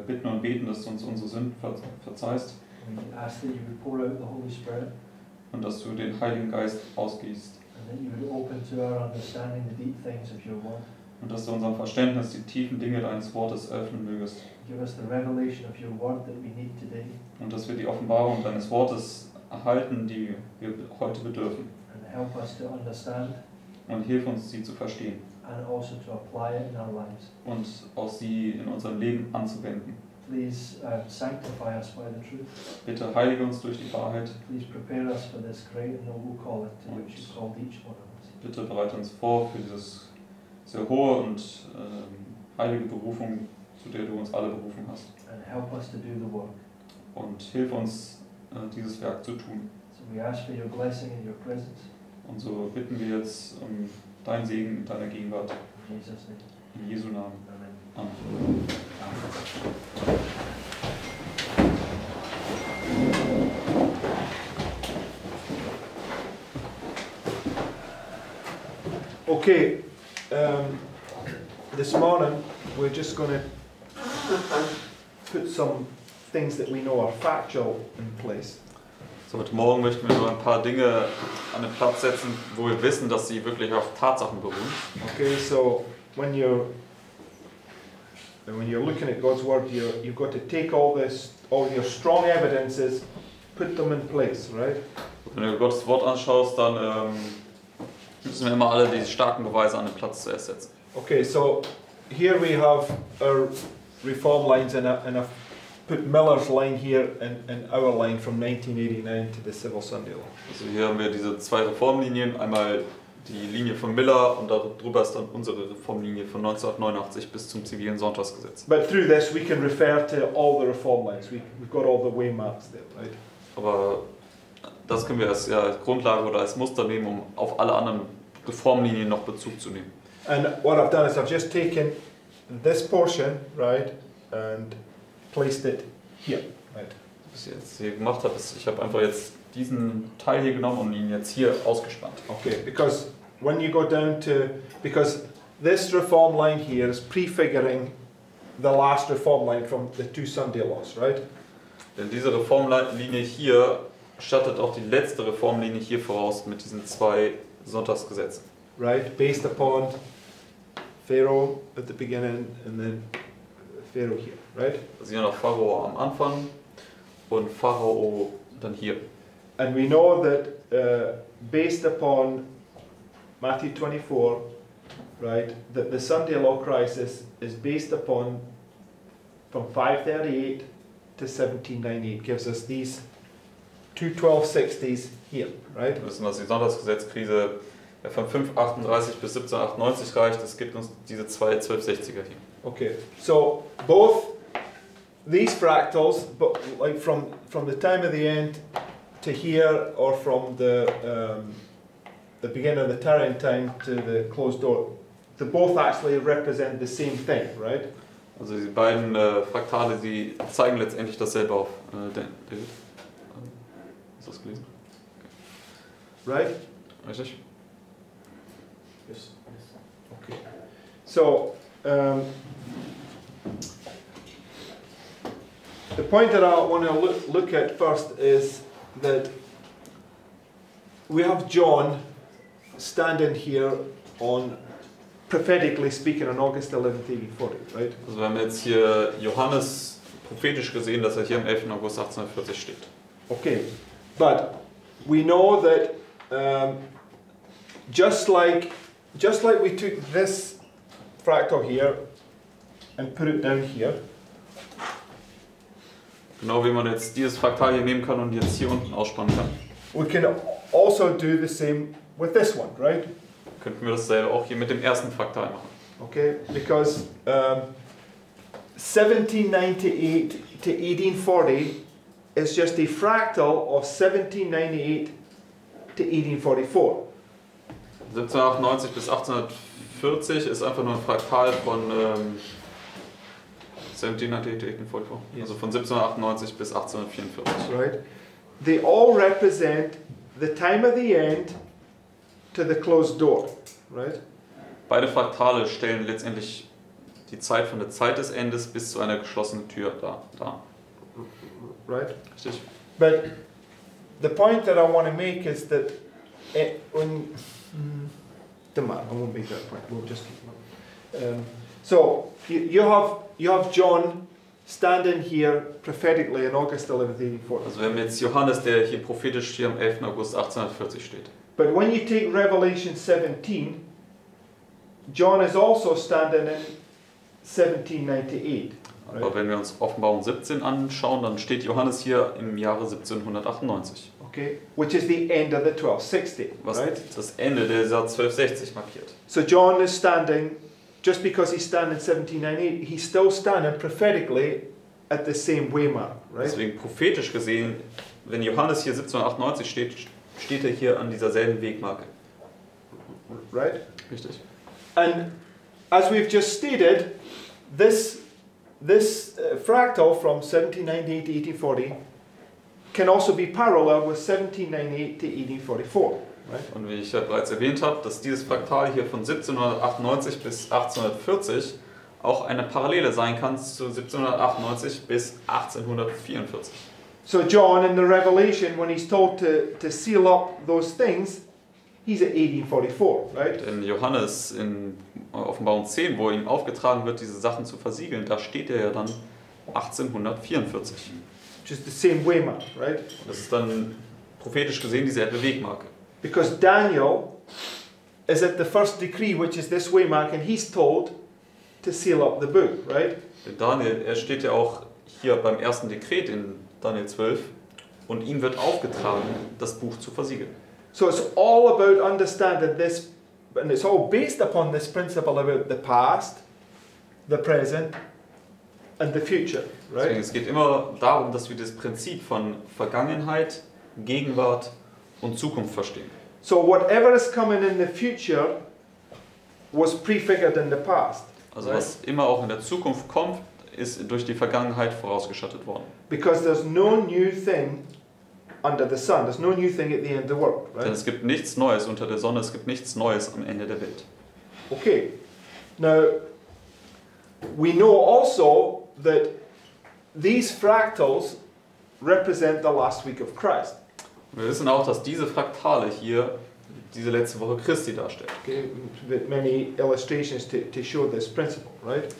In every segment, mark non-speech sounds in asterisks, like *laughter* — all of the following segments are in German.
Wir bitten und beten, dass du uns unsere Sünden ver verzeihst. Und dass du den Heiligen Geist ausgießt und dass du unserem Verständnis die tiefen Dinge deines Wortes öffnen mögest. Give us the revelation of your word that we need today. Und dass wir die Offenbarung deines Wortes erhalten, die wir heute bedürfen. and help us to understand Und hilf uns, sie zu verstehen and also to apply it in our lives. und auch sie in unserem Leben anzuwenden. Please uh, sanctify us by the truth. Bitte heilige uns durch die Wahrheit. Please prepare us for this great and noble calling to which you've called each one of us. Bitte bereite uns vor für dieses sehr hohe und ähm, heilige Berufung, zu der du uns alle berufen hast. And help us to do the work. Und hilf uns, äh, dieses Werk zu tun. So we ask for your blessing and your presence. Und so bitten wir jetzt um deinen Segen in deiner Gegenwart. In Jesus' name. In Jesu Namen. Amen. Amen. Okay, um, this morning we're just going to put some things that we know are factual in place. So, heute Morgen möchten wir so ein paar Dinge an den Platz setzen, wo wir wissen, dass sie wirklich auf Tatsachen beruhen. Okay, so when you're when you're looking at God's word, you you've got to take all this, all your strong evidences, put them in place, right? Wenn du Gottes Wort anschaust, dann ähm, müssen wir immer alle die starken Beweise an den Platz zuerst setzen. Okay, so here we have our reform lines, and, I, and I've put Miller's line here and, and our line from 1989 to the Civil Sunday Law. Also hier haben wir diese zwei Reformlinien, einmal die Linie von Miller und darüber ist dann unsere Reformlinie von 1989 bis zum zivilen Sonntagsgesetz. But through this, we can refer to all the reform lines. We, we've got all the way maps there, right? Aber das können wir als, ja, Grundlage oder als Muster nehmen, um auf alle anderen Reformlinien noch Bezug zu nehmen. And what I've done is I've just taken this portion, right, and placed it here, right? Was ich jetzt hier gemacht habe, ist, ich habe einfach jetzt diesen Teil hier genommen und ihn jetzt hier ausgespannt. Okay, because when you go down to, because this reform line here is prefiguring the last reform line from the two Sunday laws, right? Denn diese Reformlinie hier stattet auch die letzte Reformlinie hier voraus mit diesen zwei Sonntagsgesetzen. Right, based upon Pharaoh at the beginning and then Here, right? Auf Pharao am Anfang und Pharao dann hier. And we know that uh, based upon Matthew 24, right, that the Sunday law crisis is based upon from 538 to 1798, gives us these two 1260s here, right? Wir wissen, dass die Sonntagsgesetzkrise von 538 bis 1798 reicht. Es gibt uns diese zwei 1260er hier. Okay, so both these fractals, but like from from the time of the end to here, or from the um, the beginning of the Tarian time to the closed door, they both actually represent the same thing, right? Also die beiden äh, Fraktale, die zeigen letztendlich dasselbe auf. Äh, David? Hast du das gelesen? Right? Richtig? So, um, the point that I want to look, look at first is that we have John standing here on, prophetically speaking, on August 11th, 1840, right? Also wir haben jetzt hier Johannes prophetisch gesehen, dass er hier am 11. August 1840 steht. Okay, but we know that um, just like just like we took this fractal here and put it down here, Genau wie man jetzt dieses Fraktal hier nehmen kann und jetzt hier unten ausspannen kann, we can also do the same with this one, right? könnten wir dasselbe auch hier mit dem ersten Fraktal machen. Okay, because um, 1798 to 1840 is just a fractal of 1798 to 1844. 1798 bis 1840 ist einfach nur ein Fraktal von ähm, 1798, 1844. Also von 1798 bis 1844. right? They all represent the time of the end to the closed door, right? Beide Fraktale stellen letztendlich die Zeit von der Zeit des Endes bis zu einer geschlossenen Tür da. da. right? Richtig? But the point that I want to make is that it, when mm, matter, I won't make that point. We'll just keep moving. Um, so you, you have you have John standing here prophetically on August 11th, 1840. Also wir haben jetzt Johannes, der hier prophetisch hier am 11. August 1840 steht. But when you take Revelation 17, John is also standing in 1798. Aber wenn wir uns Offenbarung 17 anschauen, dann steht Johannes hier im Jahre 1798, Okay, which is the end of the 1260. was Right? das Ende der Jahr 1260 markiert. So John is standing, just because he's standing 1798, he's still standing prophetically at the same waymark, right? Deswegen prophetisch gesehen, wenn Johannes hier 1798 steht, steht er hier an dieser selben Wegmarke. Right? Richtig. And as we've just stated, this this uh, fractal from 1798 to 1840 can also be parallel with 1798 to 1844, right? Und wie ich ja bereits erwähnt habe, dass dieses Fraktal hier von 1798 bis 1840 auch eine Parallele sein kann zu 1798 bis 1844. So John in the Revelation, when he's told to, to seal up those things, he's at 1844, right? Denn Johannes in Offenbarung 10, wo ihm aufgetragen wird, diese Sachen zu versiegeln, da steht er ja dann 1844. Is the same waymark, right? Und das ist dann prophetisch gesehen dieselbe Wegmarke. Because Daniel is at the first decree, which is this waymark, and he's told to seal up the book, right? Denn Daniel, er steht ja auch hier beim ersten Dekret in Daniel 12 und ihm wird aufgetragen, das Buch zu versiegeln. So it's all about understanding this, and it's all based upon this principle about the past, the present, and the future, Deswegen, right? es geht immer darum, dass wir das Prinzip von Vergangenheit, Gegenwart und Zukunft verstehen. So whatever is coming in the future was prefigured in the past, Also Right. was immer auch in der Zukunft kommt, ist durch die Vergangenheit vorausgeschattet worden. because there's no new thing under the sun. There's no new thing at the end of the world, Denn right? es gibt nichts Neues unter der Sonne, es gibt nichts Neues am Ende der Welt. Okay. Now, we know also that these fractals represent the last week of Christ. Wir wissen auch, dass diese Fraktale hier diese letzte Woche Christi with many illustrations to, to show this principle, right?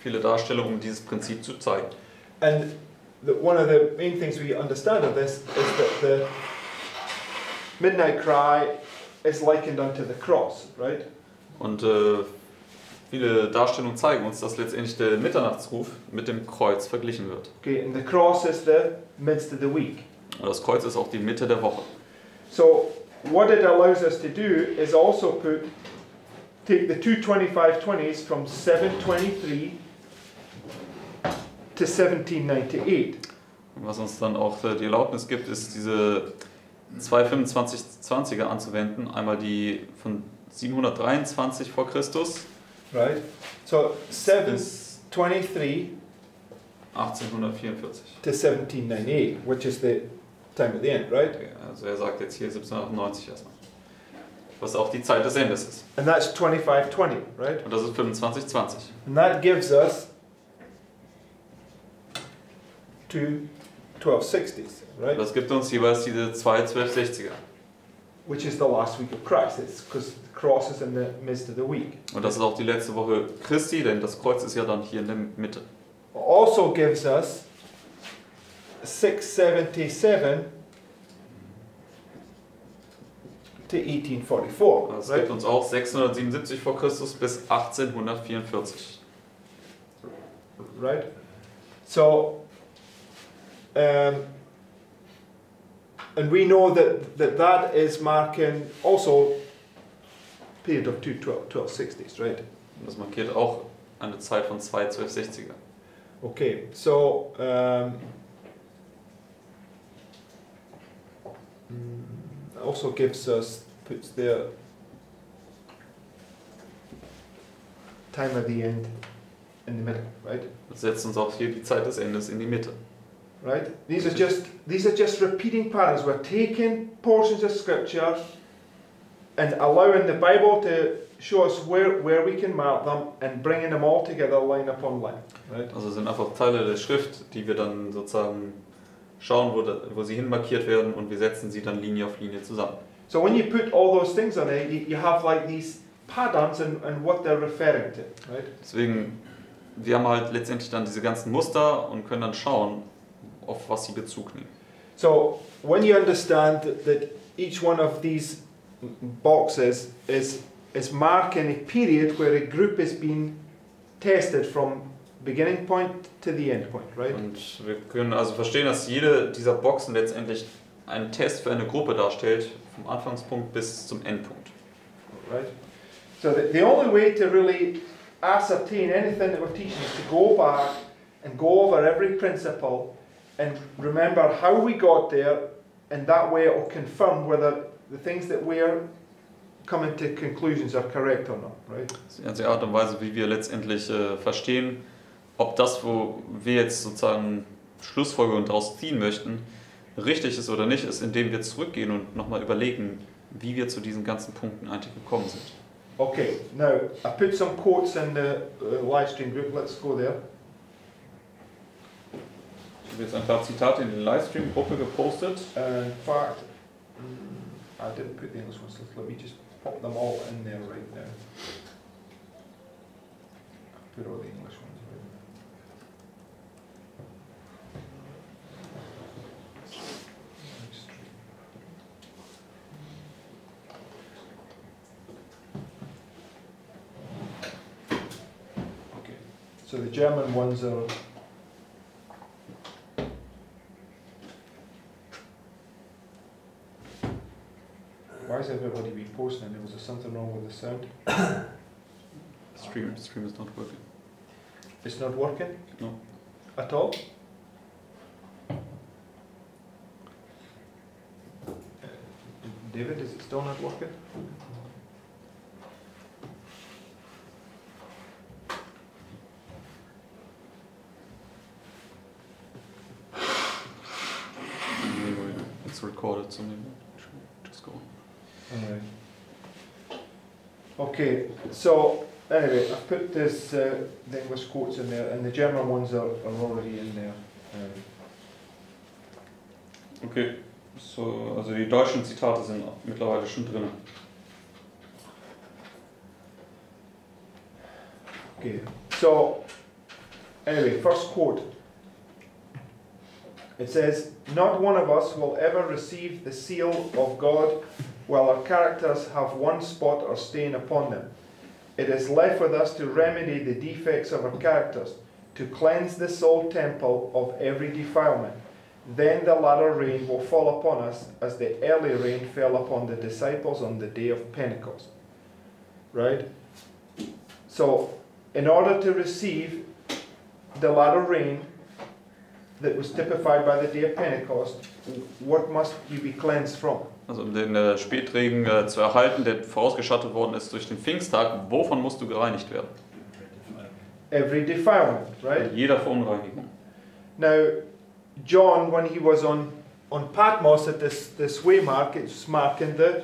Viele Darstellungen, um dieses Prinzip zu zeigen. And the, one of the main things we understand of this is that the midnight cry is likened unto the cross, right? Und äh, viele Darstellungen zeigen uns, dass letztendlich der Mitternachtsruf mit dem Kreuz verglichen wird. Okay, and the cross is the midst of the week. Und das Kreuz ist auch die Mitte der Woche. So what it allows us to do is also put take the two 2520s from 723 to 1798. Und was uns dann auch äh, die Erlaubnis gibt, ist diese zwei 25-20er anzuwenden. Einmal die von 723 vor Christus Right? So bis 723 1844. to 1798, which is the time at the end, right? Also er sagt jetzt hier 1798 erstmal. Was auch die Zeit des Endes ist. And that's 2520, right? Und das ist 25-20. And that gives us two 1260s, right? Das gibt uns jeweils diese zwei 1260er. Which is the last week of Christ. It's because the cross is in the midst of the week. Und das ist auch die letzte Woche Christi, denn das Kreuz ist ja dann hier in der Mitte. Also gives us 677 to 1844, Das right? gibt uns auch 677 vor Christus bis 1844. right? So, um, and we know that that, that is marking also period of two 12, 1260s, right? Das markiert auch eine Zeit von zwei 1260er. Okay, so um, mm, also gives us puts the time of the end in the middle, right? Das setzt uns auch hier die Zeit des Endes in die Mitte. Right? These are just these are just repeating patterns. We're taking portions of scripture and allowing the Bible to show us where, where we can mark them and bringing them all together line upon line. Right? Also sind einfach Teile der Schrift, die wir dann sozusagen schauen, wo, da, wo sie hinmarkiert werden und wir setzen sie dann Linie auf Linie zusammen. So when you put all those things on it, you, you have like these patterns and, and what they're referring to. Right? Deswegen, wir haben halt letztendlich dann diese ganzen Muster und können dann schauen, auf was sie Bezug nehmen. So when you understand that, each one of these boxes is, is marking a period where a group is being tested from beginning point to the end point, right? Und wir können also verstehen, dass jede dieser Boxen letztendlich einen Test für eine Gruppe darstellt, vom Anfangspunkt bis zum Endpunkt. right? So the, the only way to really ascertain anything that we're teaching is to go back and go over every principle and remember how we got there, and that way it will confirm whether the things that we're coming to conclusions are correct or not, right? Das ist die Art und Weise, wie wir letztendlich äh, verstehen, ob das, wo wir jetzt sozusagen Schlussfolgerungen daraus ziehen möchten, richtig ist oder nicht, ist, indem wir zurückgehen und nochmal überlegen, wie wir zu diesen ganzen Punkten eigentlich gekommen sind. Okay, now I put some quotes in the uh, live stream group. Let's go there. Ich habe jetzt ein paar Zitate in die Livestream-Gruppe gepostet. Uh, in fact, mm, I didn't put the English ones. Let me just pop them all in there right now. Put all the English ones right. Okay, so the German ones are Why is reposting? There was something wrong with the sound? *coughs* Stream, Stream is not working. It's not working? No. At all? David, is it still not working? Anyway, it's recorded, so maybe just go on. Alright. Okay, so anyway, I've put this, uh, the English quotes in there, and the German ones are, are already in there. Um, Okay, so, also die deutschen Zitate sind mittlerweile schon drin. Okay, so anyway, first quote. It says, Not one of us will ever receive the seal of God while our characters have one spot or stain upon them. It is left with us to remedy the defects of our characters, to cleanse the soul temple of every defilement. Then the latter rain will fall upon us as the early rain fell upon the disciples on the day of Pentecost. Right? So, in order to receive the latter rain that was typified by the day of Pentecost, what must you be cleansed from? Also um den äh, Spätregen äh, zu erhalten, der vorausgeschattet worden ist durch den Pfingsttag, wovon musst du gereinigt werden? Every defilement, right? Jeder Verunreinigung. Now, John, when he was on, on Patmos at this, this way mark, it's marking the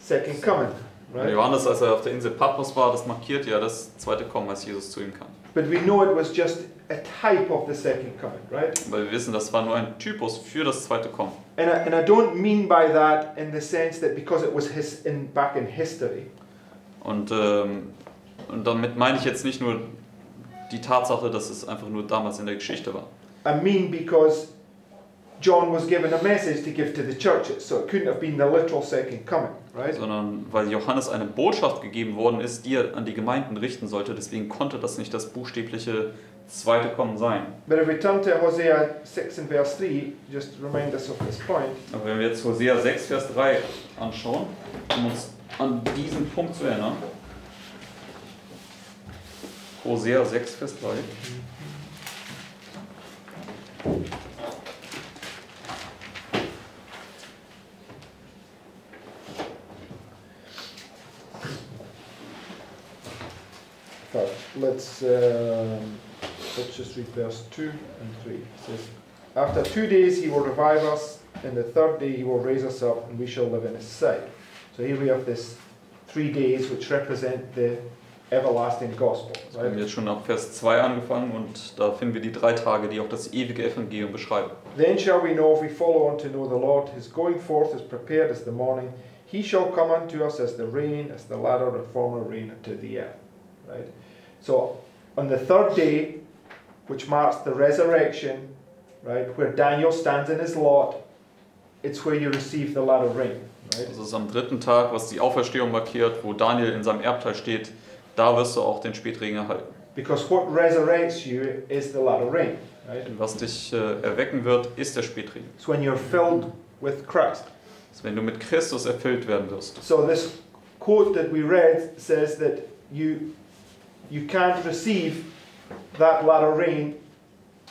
second coming, right? Johannes, als er auf der Insel Patmos war, das markiert ja das zweite Kommen, als Jesus zu ihm kam. But we know it was just a type of the second coming, right? Weil wir wissen, das war nur ein Typus für das zweite Kommen. And I, and I don't mean by that in the sense that because it was his in, back in history, Und, ähm, und damit meine ich jetzt nicht nur die Tatsache, dass es einfach nur damals in der Geschichte war. I mean because John was given a message to give to the churches, so it couldn't have been the literal second coming, right? sondern weil Johannes eine Botschaft gegeben worden ist, die er an die Gemeinden richten sollte. Deswegen konnte das nicht das buchstäbliche zweite Kommen sein. But if we turn to Hosea 6 and verse 3, just remind us of this point. Aber wenn wir jetzt Hosea 6, Vers 3 anschauen, um uns an diesen Punkt zu erinnern. Hosea 6, Vers 3. But let's um, let's just read verse 2 and 3. It says, After two days he will revive us, and the third day he will raise us up, and we shall live in his sight. So here we have this three days which represent the everlasting gospel. Wir haben Right? jetzt schon ab Vers 2 angefangen und da finden wir die drei Tage, die auch das ewige Evangelium beschreiben. Then shall we know if we follow on to know the Lord. His going forth is prepared as the morning. He shall come unto us as the rain, as the latter and former rain unto the earth. Right? So on the third day, which marks the resurrection, right, where Daniel stands in his lot, it's where you receive the latter rain. Right? Das ist am dritten Tag, was die Auferstehung markiert, wo Daniel in seinem Erbteil steht. Da wirst du auch den Spätregen erhalten. Because what resurrects you is the latter rain. Right? Denn was dich äh, erwecken wird, ist der Spätregen. It's when you're filled with Christ. Das wenn du mit Christus erfüllt werden wirst. So this quote that we read says that you you can't receive that latter rain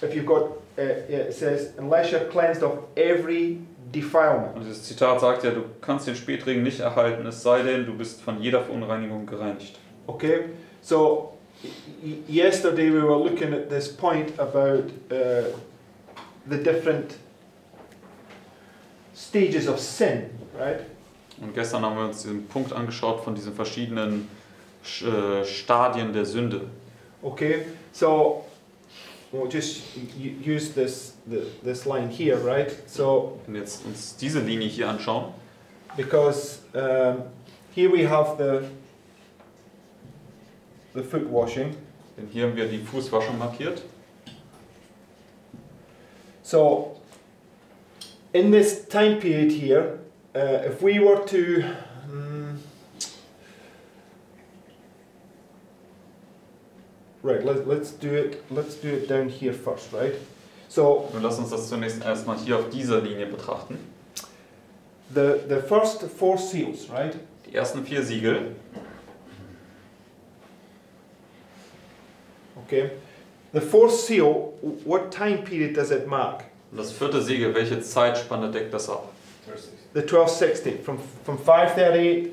if you've got uh, it says unless you're cleansed of every defilement. Und dieses Zitat sagt ja, du kannst den Spätregen nicht erhalten, es sei denn, du bist von jeder Verunreinigung gereinigt. Okay, so yesterday we were looking at this point about uh, the different stages of sin, right? Und gestern haben wir uns diesen Punkt angeschaut von diesen verschiedenen Sch- äh, Stadien der Sünde. Okay, so we'll just use this the, this line here, right? So wir jetzt uns diese Linie hier anschauen, because um, here we have the the foot washing. denn hier haben wir die Fußwaschung markiert. So in this time period here, uh, if we were to right, let, let's do it. Let's do it down here first, right? So Nun lass uns das zunächst erstmal hier auf dieser Linie betrachten. the the first four seals, right? Die ersten vier Siegel, Okay. The fourth seal, what time period does it mark? das vierte Siegel, welche Zeitspanne deckt das ab? The 1260, from, from 538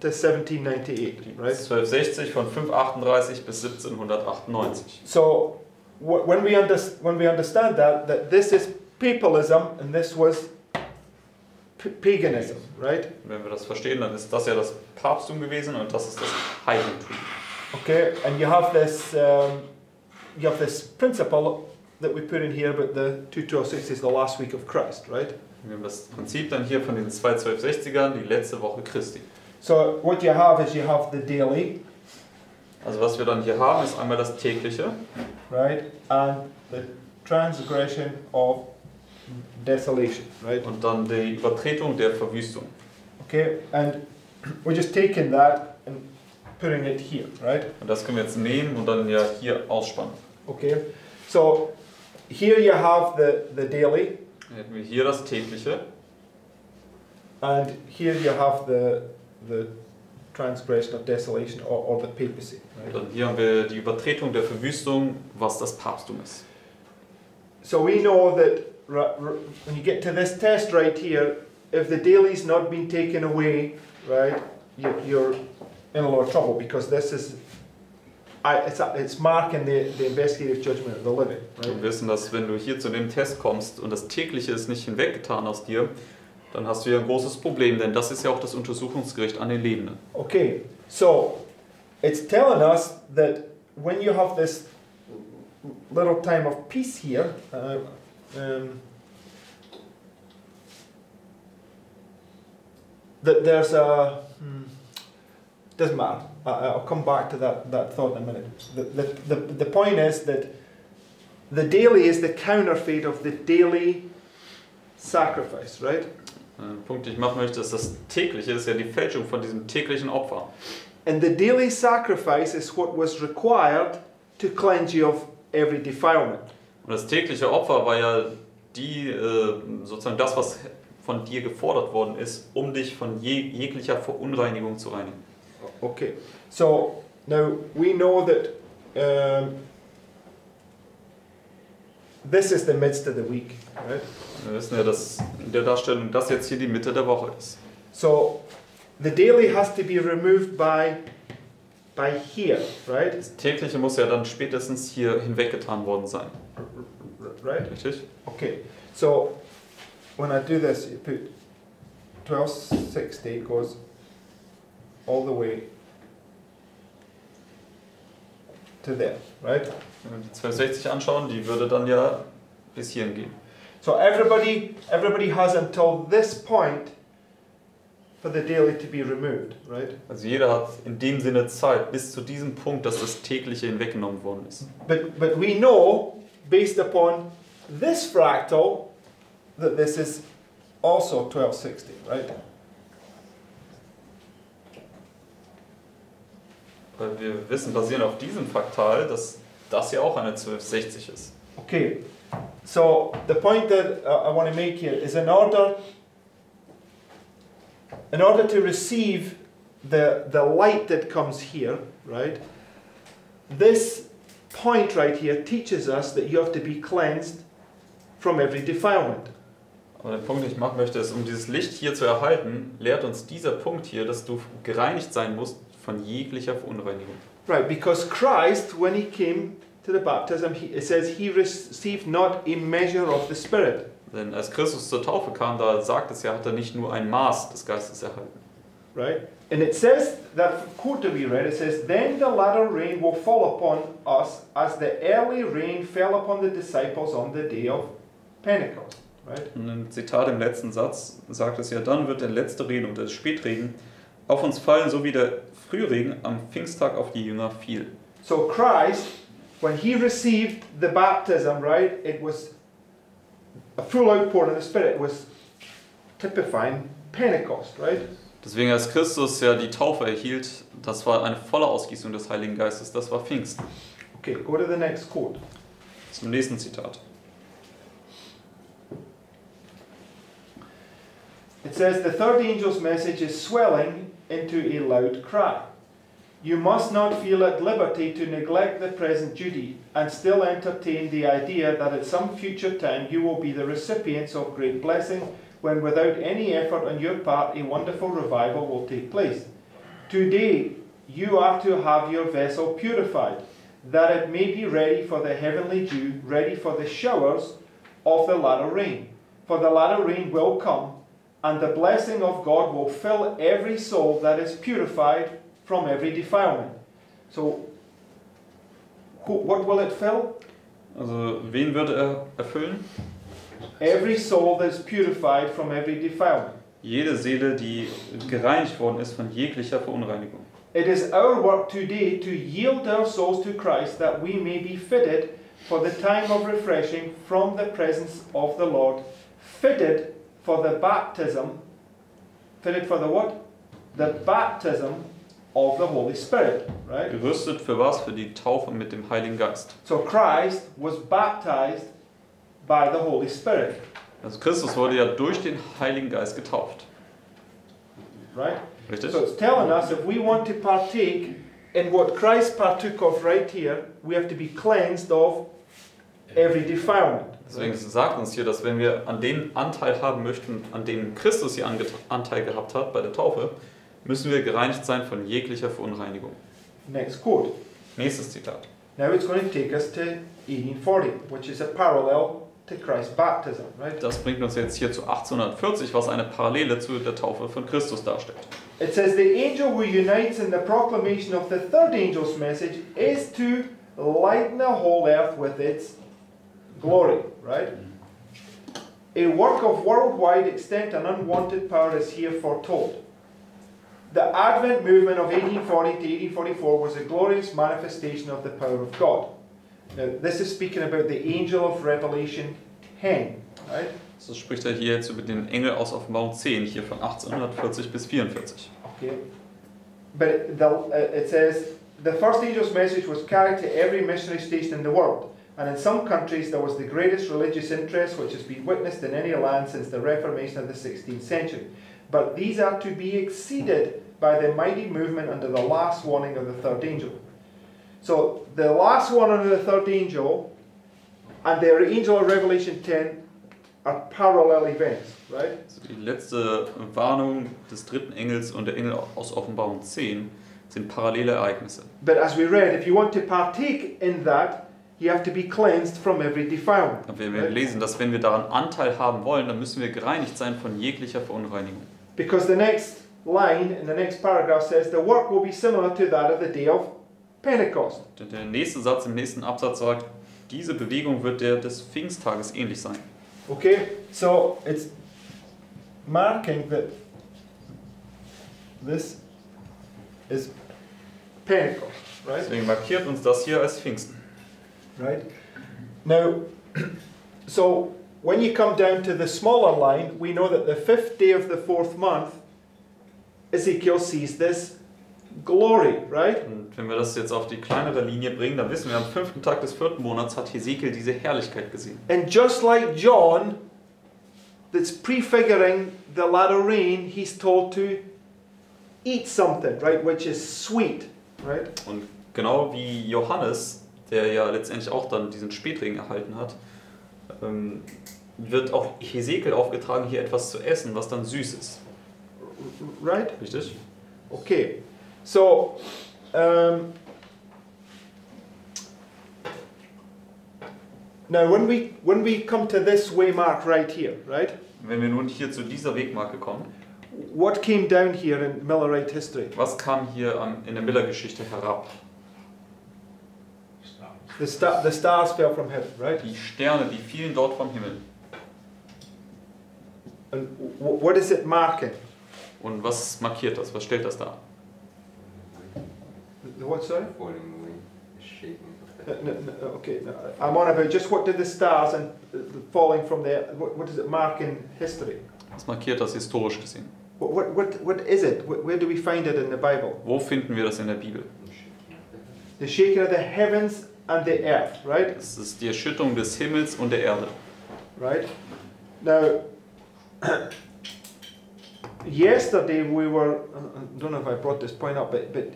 to 1798, Die right? 1260 von 538 bis 1798. So wh- when we, when we understand that, that this is papalism and this was paganism, right? Wenn wir das verstehen, dann ist das ja das Papsttum gewesen und das ist das Heidentum. Okay, and you have this, um, you have this principle that we put in here about the 21260 is the last week of Christ, right? Wir haben das Prinzip dann hier von den zwei 1260ern, die letzte Woche Christi. So what you have is you have the daily, Also was wir dann hier haben, ist einmal das tägliche right, and the transgression of desolation, right? und dann die Übertretung der Verwüstung. Okay, and *clears throat* we're just taking that and putting it here, right? Und das können wir jetzt nehmen und dann ja hier ausspannen. Okay, so here you have the, the daily, Dann hätten wir hier das tägliche and here you have the, the transgression of desolation or, or the papacy, right? dann hier haben wir die Übertretung der Verwüstung, was das Papsttum ist. So we know that when you get to this test right here, if the daily's not been taken away, right, you, you're in a lot of trouble because this is, I, it's, it's marking the, the investigative judgment of the living, right? Wir wissen, dass wenn du hier zu dem Test kommst und das tägliche ist nicht hinweggetan aus dir, dann hast du ja ein großes Problem, denn das ist ja auch das Untersuchungsgericht an den Lebenden. Okay, so it's telling us that when you have this little time of peace here, uh, um, that there's a. Hmm, doesn't matter. I, I'll come back to that, that thought in a minute. The, the, the, the point is that the daily is the counterfeit of the daily sacrifice, right? Ein Punkt, den ich machen möchte, ist das tägliche, ist ja die Fälschung von diesem täglichen Opfer. And the daily sacrifice is what was required to cleanse you of every defilement. Und das tägliche Opfer war ja die, äh, sozusagen das, was von dir gefordert worden ist, um dich von je, jeglicher Verunreinigung zu reinigen. Okay, so now we know that um, this is the midst of the week, right? Wir wissen ja, dass in der Darstellung das jetzt hier die Mitte der Woche ist. So the daily has to be removed by by here, right? Das tägliche muss ja dann spätestens hier hinweggetan worden sein. Right? Richtig? Okay, so when I do this, you put 1260 goes all the way to there, right? Wenn wir die 1260 anschauen, die würde dann ja bis hierhin gehen. So everybody, everybody has until this point for the daily to be removed, right? Also jeder hat in dem Sinne Zeit bis zu diesem Punkt, dass das tägliche hinweggenommen worden ist. But, but we know, based upon this fractal, that this is also 1260, right? Weil wir wissen, basierend auf diesem Fraktal, dass das ja auch eine 1260 ist. Okay, so the point that uh, I want to make here is in order, in order to receive the, the light that comes here, right? This point right here teaches us that you have to be cleansed from every defilement. Aber der Punkt, den ich machen möchte, ist, um dieses Licht hier zu erhalten, lehrt uns dieser Punkt hier, dass du gereinigt sein musst von jeglicher Verunreinigung. Right, because Christ, when he came to the baptism, he, it says he received not a measure of the Spirit. Denn als Christus zur Taufe kam, da sagt es ja, hat er nicht nur ein Maß des Geistes erhalten. right? And it says, that quote that we read, it says, Then the latter rain will fall upon us as the early rain fell upon the disciples on the day of Pentecost, right? Und im Zitat im letzten Satz sagt es ja, dann wird der letzte Regen und der Spätregen auf uns fallen, so wie der Frühregen am Pfingsttag auf die Jünger fiel. So Christ, when he received the baptism, right, it was a full outpouring of the Spirit. It was typifying Pentecost, right? Deswegen, als Christus ja die Taufe erhielt, das war eine volle Ausgießung des Heiligen Geistes, das war Pfingsten. Okay, go to the next quote. Zum nächsten Zitat. It says, The third angel's message is swelling into a loud cry. You must not feel at liberty to neglect the present duty and still entertain the idea that at some future time you will be the recipients of great blessing when, without any effort on your part, a wonderful revival will take place. Today, you are to have your vessel purified, that it may be ready for the heavenly dew, ready for the showers of the latter rain. For the latter rain will come, and the blessing of God will fill every soul that is purified from every defilement. So, who, what will it fill? Also, wen würde er erfüllen? Every soul that is purified from every defilement. Jede Seele, die gereinigt worden ist von jeglicher Verunreinigung. It is our work today to yield our souls to Christ that we may be fitted for the time of refreshing from the presence of the Lord, fitted for the baptism, fitted for the what? The baptism of the Holy Spirit, right? Gerüstet für was? Für die Taufe mit dem Heiligen Geist. So Christ was baptized by the Holy Spirit, Also Christus wurde ja durch den Heiligen Geist getauft. right? Richtig? So it's telling us if we want to partake in what Christ partook of right here, we have to be cleansed of every defilement. Deswegen sagt uns hier, dass wenn wir an den Anteil haben möchten, an dem Christus hier Anteil gehabt hat bei der Taufe, müssen wir gereinigt sein von jeglicher Verunreinigung. Next quote. Nächstes Zitat. Now it's going to take us to 1840, which is a parallel to Christ's baptism, right? Das bringt uns jetzt hier zu 1840, was eine Parallele zu der Taufe von Christus darstellt. It says the angel who unites in the proclamation of the third angel's message is to lighten the whole earth with its glory, right? A work of worldwide extent and unwanted power is here foretold. The Advent movement of 1840 to 1844 was a glorious manifestation of the power of God. Now, this is speaking about the angel of Revelation 10, right? So spricht er hier jetzt über den Engel aus Offenbarung 10, hier von 1840 bis 44. Okay. But the, uh, it says the first angel's message was carried to every missionary station in the world. And in some countries, there was the greatest religious interest which has been witnessed in any land since the Reformation of the 16th century. But these are to be exceeded by the mighty movement under the last warning of the third angel. So, the last one under the third angel and the angel of Revelation 10 are parallel events, right? Also die letzte Warnung des dritten Engels und der Engel aus Offenbarung 10 sind parallele Ereignisse. But as we read, if you want to partake in that, you have to be cleansed from every defilement. Und wir lesen, dass wenn wir daran Anteil haben wollen, dann müssen wir gereinigt sein von jeglicher Verunreinigung. Because the next line in the next paragraph says, the work will be similar to that of the day of Pentecost. Der- Der nächste Satz im nächsten Absatz sagt, diese Bewegung wird der des Pfingsttages ähnlich sein. Okay, so it's marking that this is Pentecost, right? Deswegen markiert uns das hier als Pfingsten. Right? Now, *clears throat* so when you come down to the smaller line, we know that the fifth day of the fourth month, Ezekiel sees this glory, right? Und wenn wir das jetzt auf die kleinere Linie bringen, dann wissen wir, am fünften Tag des vierten Monats hat Hesekiel diese Herrlichkeit gesehen. And just like John, that's prefiguring the latter rain, he's told to eat something, right, which is sweet, right? Und genau wie Johannes, der ja letztendlich auch dann diesen Spätregen erhalten hat, ähm, wird auch Hesekiel aufgetragen, hier etwas zu essen, was dann süß ist. Right? Richtig? Okay. So, um, now when we when we come to this waymark right here, right? Wenn wir nun hier zu dieser Wegmarke kommen, What came down here in Millerite history? was kam hier an, in der Miller-Geschichte herab? The star, the stars fell from heaven, right? Die Sterne, die fielen dort vom Himmel. And what is it marking? Und was markiert das? Was stellt das dar? The what? Sorry. falling away, shaking No, no, no, okay, no, I'm on about just what did the stars and falling from there. What, what does it mark in history? Was markiert das historisch gesehen? What, what, what, what is it? Where, where do we find it in the Bible? Wo finden wir das in der Bibel? the shaking The shaking of of the heavens. And the earth, right? Es ist die Erschütterung des Himmels und der Erde. Right? Now, *clears throat* yesterday we were, I don't know if I brought this point up, but, but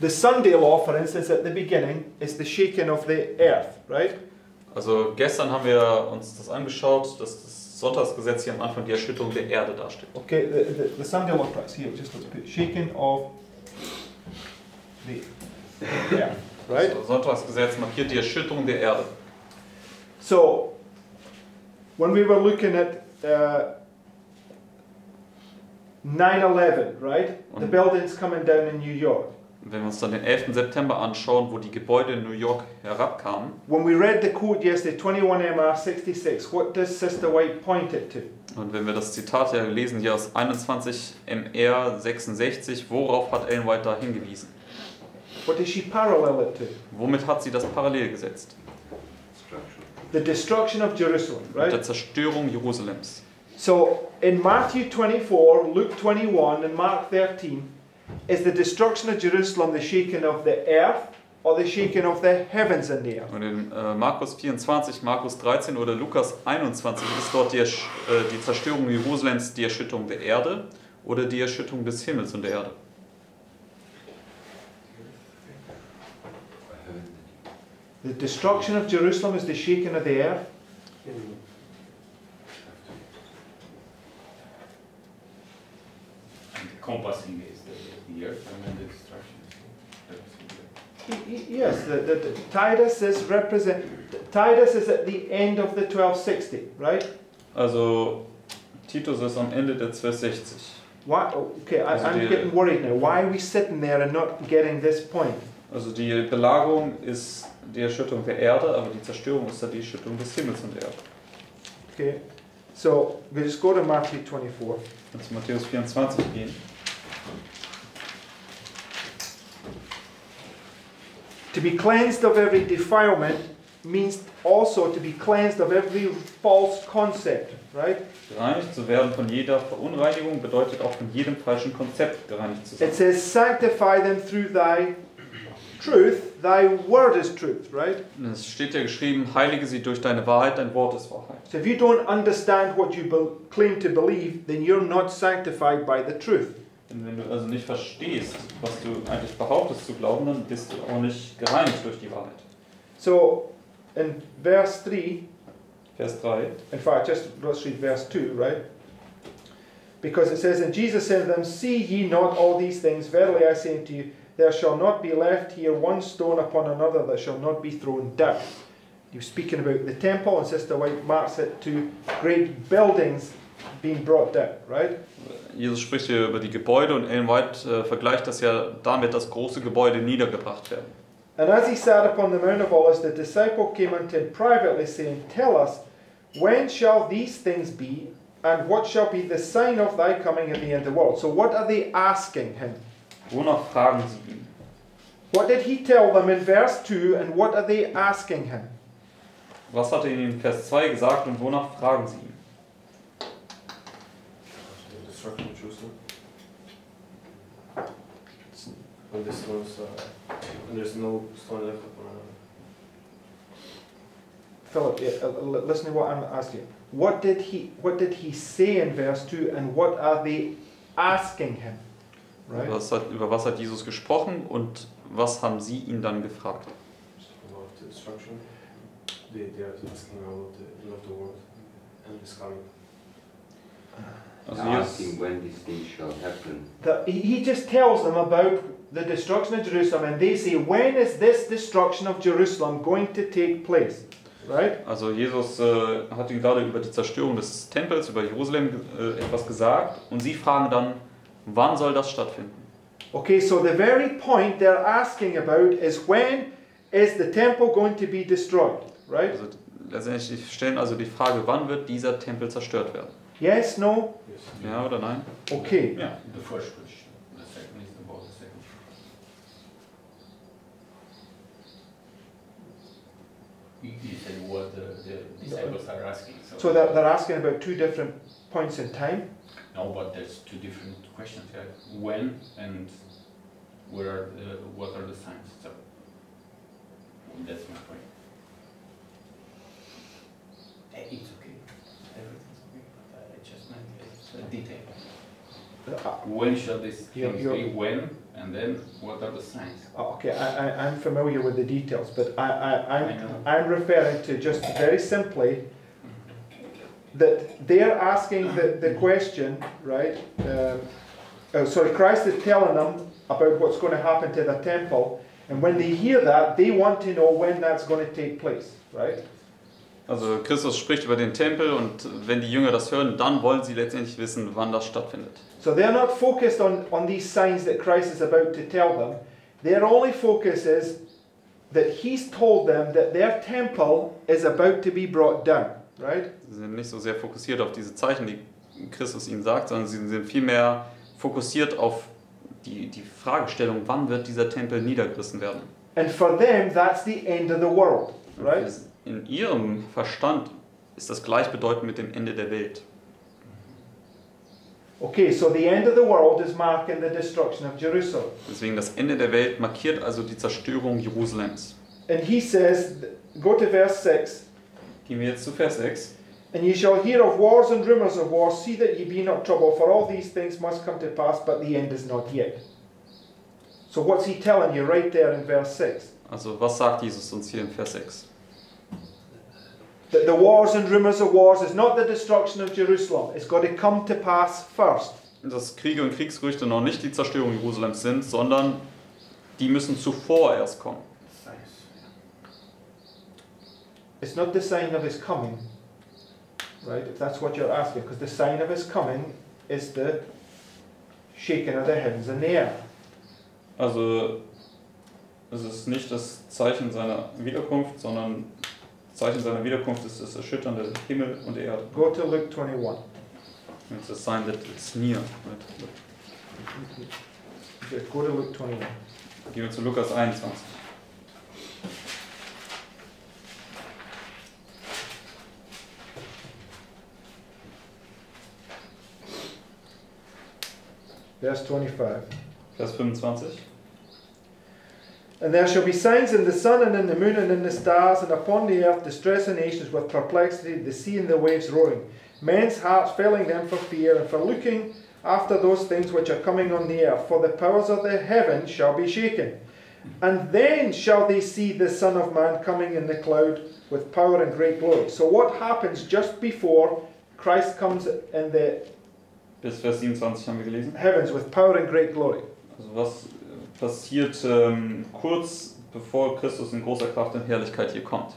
the Sunday law, for instance, at the beginning is the shaking of the earth, right? Also gestern haben wir uns das angeschaut, dass das Sonntagsgesetz hier am Anfang die Erschütterung der Erde darstellt. Okay, the, the, the Sunday law price here, just let's put shaking of the earth, right? Das Sonntagsgesetz markiert die Erschütterung der Erde. So, when we were looking at uh, 9-11, right? The Mhm. buildings coming down in New York. Wenn wir uns dann den 11. September anschauen, wo die Gebäude in New York herabkamen, When we read the quote yesterday, 21MR 66, what does Sister White point it to? und wenn wir das Zitat ja lesen hier aus 21 MR 66, worauf hat Ellen White da hingewiesen? What does she parallel it to? Womit hat sie das parallel gesetzt? The destruction of Jerusalem, Mit der right? Zerstörung Jerusalems. So, in Matthew 24, Luke 21, and Mark 13, is the destruction of Jerusalem the shaking of the earth or the shaking of the heavens and the earth? Und in äh, Markus 24, Markus 13 oder Lukas 21 ist dort die, äh, die Zerstörung Jerusalems die Erschütterung der Erde oder die Erschütterung des Himmels und der Erde. The destruction of Jerusalem is the shaking of the earth. And the compassing is the, the earth and then the destruction the Y- y- Yes, the, the, the- Titus is represent. Titus is at the end of the 1260, right? Also Titus ist am Ende der 1260. Why? Okay, I, Also I'm die- getting worried now. Why are we sitting there and not getting this point? Also die Belagerung ist die Erschütterung der Erde, aber die Zerstörung ist dann die Erschütterung des Himmels und der Erde. Okay, so we just go to Matthew 24. Wenn wir zu Matthäus 24 gehen. To be cleansed of every defilement means also to be cleansed of every false concept, right? Gereinigt zu werden von jeder Verunreinigung bedeutet auch von jedem falschen Konzept gereinigt zu sein. It says, Sanctify them through thy truth. Thy word is truth, right? Es steht ja geschrieben, heilige sie durch deine Wahrheit, dein Wort ist Wahrheit. So if you don't understand what you claim to believe, then you're not sanctified by the truth. Und wenn du also nicht verstehst, was du eigentlich behauptest zu glauben, dann bist du auch nicht gereinigt durch die Wahrheit. So in verse 3, Vers 3. in fact, just let's read verse 2, right? Because it says, And Jesus said to them, See ye not all these things? Verily I say unto you, there shall not be left here one stone upon another that shall not be thrown down. He was speaking about the temple, and Sister White marks it to great buildings being brought down, right? Jesus spricht hier über die Gebäude und Ellen White äh, vergleicht das ja damit, dass große Gebäude niedergebracht werden. And as he sat upon the Mount of Olives, the disciple came unto him privately, saying, Tell us, when shall these things be, and what shall be the sign of thy coming and the end of the world? So, what are they asking him? Wonach fragen sie ihn? What did he tell them in verse 2, and what are they asking him? Was hat er ihnen in Vers 2 gesagt und wonach fragen sie ihn? The destruction of Jerusalem. When the stones, uh, when there's no stone left upon another. Philip, yeah, uh, listen to what I'm asking. What did he What did he say in verse 2, and what are they asking him? Right? Was hat, über was hat Jesus gesprochen und was haben sie ihn dann gefragt? Also They're Jesus, asking when these things shall happen. That he he just tells them about the destruction of Jerusalem, and they say, When is this destruction of Jerusalem going to take place? Right? also Jesus äh, hat ihnen gerade über die Zerstörung des Tempels, über Jerusalem äh, etwas gesagt und sie fragen dann, wann soll das stattfinden? Okay, so the very point they're asking about is when is the temple going to be destroyed? Right? Also letztendlich sie stellen also die Frage, wann wird dieser Tempel zerstört werden? Yes, no? Yes. Ja oder nein? Okay. Ja. The first question. The second is about the second. You said what the, the disciples are asking. So they're, they're asking about two different points in time. No, but that's two different questions. Yeah. When and where are the, what are the signs? So that's my point. Eh, It's okay. Everything's okay. But I just meant it's a detail. Uh, When shall this You're- things you're- be? When and then what are the signs? Okay, I, I, I'm familiar with the details, but I, I, I I'm, know. I'm referring to just very simply that they're asking the, the question, right? Um, sorry, Christ is telling them about what's going to happen to the temple, and when they hear that, they want to know when that's going to take place, right? Also Christus spricht über den Tempel und wenn die Jünger das hören, dann wollen sie letztendlich wissen, wann das stattfindet. So they're not focused on, on these signs that Christ is about to tell them. Their only focus is that he's told them that their temple is about to be brought down, right? Sie sind nicht so sehr fokussiert auf diese Zeichen, die Christus ihnen sagt, sondern sie sind vielmehr fokussiert auf die, die Fragestellung, wann wird dieser Tempel niedergerissen werden. And for them, that's the end of the world, right? In ihrem Verstand ist das gleichbedeutend mit dem Ende der Welt. Okay, so the end of the world is marking the destruction of Jerusalem. Deswegen das Ende der Welt markiert also die Zerstörung Jerusalems. And he says, go to verse 6. Gehen wir jetzt zu Vers 6. And ye shall hear of wars and rumours of wars. See that ye be not troubled, for all these things must come to pass, but the end is not yet. So, what's he telling you right there in verse 6? Also was sagt Jesus uns hier in Vers 6? That the wars and rumours of wars is not the destruction of Jerusalem, it's got to come to pass first. Dass Kriege und Kriegsgerüchte noch nicht die Zerstörung Jerusalems sind, sondern die müssen zuvor erst kommen. It's not the sign of his coming, right? If that's what you're asking, because the sign of his coming is the shaking of the heavens and the earth. Also es ist nicht das Zeichen seiner Wiederkunft, sondern das Zeichen seiner Wiederkunft ist das Erschüttern der Himmel und der Erde. Go to Luke 21. It's a sign that it's near. Right? Go to Luke 21. Gehen wir zu Lukas 21. Verse 25. Vers 25. And there shall be signs in the sun and in the moon and in the stars, and upon the earth distress and nations with perplexity, the sea and the waves roaring. Men's hearts failing them for fear and for looking after those things which are coming on the earth. For the powers of the heavens shall be shaken. And then shall they see the Son of Man coming in the cloud with power and great glory. So, what happens just before Christ comes in the Bis Vers 27 haben wir gelesen. heavens with power and great glory? Also was passiert ähm, kurz bevor Christus in großer Kraft und Herrlichkeit hier kommt.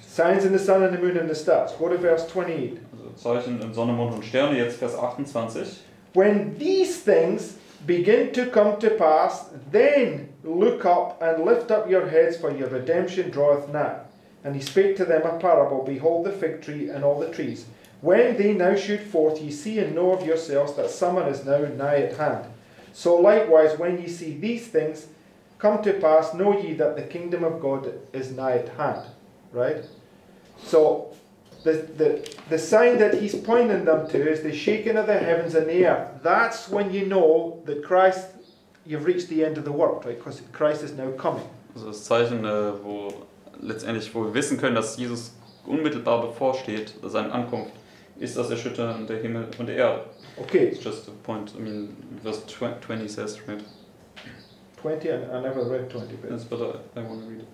Signs in the sun and the moon and the stars. Go to verse 28. Also Zeichen in Sonne, Mond und Sterne, jetzt Vers 28. When these things begin to come to pass, then look up and lift up your heads, for your redemption draweth nigh. And he spake to them a parable Behold the fig tree and all the trees. When they now shoot forth, ye see and know of yourselves that summer is now nigh at hand. So likewise, when ye see these things come to pass, know ye that the kingdom of God is nigh at hand. Right? So the, the, the sign that he's pointing them to is the shaking of the heavens and the earth. That's when you know that Christ, you've reached the end of the world, right? Because Christ is now coming. Also das Zeichen, äh, wo letztendlich, wo wir wissen können, dass Jesus unmittelbar bevorsteht, seine Ankunft, ist das Erschüttern der Himmel und der Erde. Okay, It's just a point. I mean, verse 20 says, right? 20, I, I never read 20, but Yes, but I, I want to read it.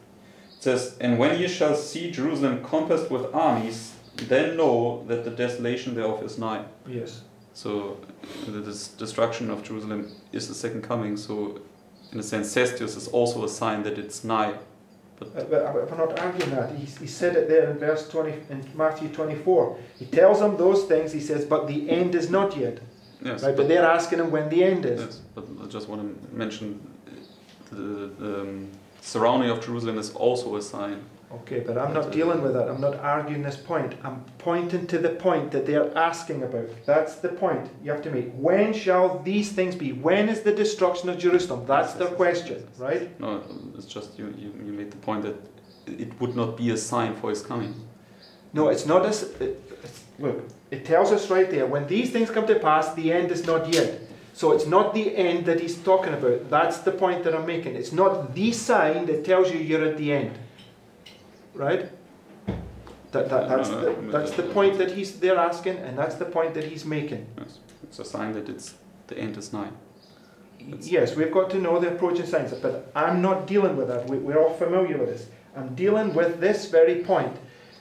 It says, And when ye shall see Jerusalem compassed with armies, then know that the desolation thereof is nigh. yes. So the destruction of Jerusalem is the second coming. So in a sense, Cestius is also a sign that it's nigh. But Uh, But, but we're not arguing that. He, he said it there in verse 20, in Matthew 24. He tells them those things, he says, but the end is not yet. yes, Right? But but, they're asking him when the end is. yes, but I just want to mention the, the um, surrounding of Jerusalem is also a sign. Okay, but I'm not dealing with that. I'm not arguing this point. I'm pointing to the point that they're asking about. That's the point you have to make. When shall these things be? When is the destruction of Jerusalem? That's their question, right? No, it's just you, you, you made the point that it would not be a sign for his coming. No, it's not as. It, it's, look, it tells us right there when these things come to pass, the end is not yet. So it's not the end that he's talking about. That's the point that I'm making. It's not the sign that tells you you're at the end. Right? That, that, that's, No, no, the, that's the point that he's they're asking, and that's the point that he's making. Yes. It's a sign that it's the end is nigh. Yes, we've got to know the approaching signs, but I'm not dealing with that. We, we're all familiar with this. I'm dealing with this very point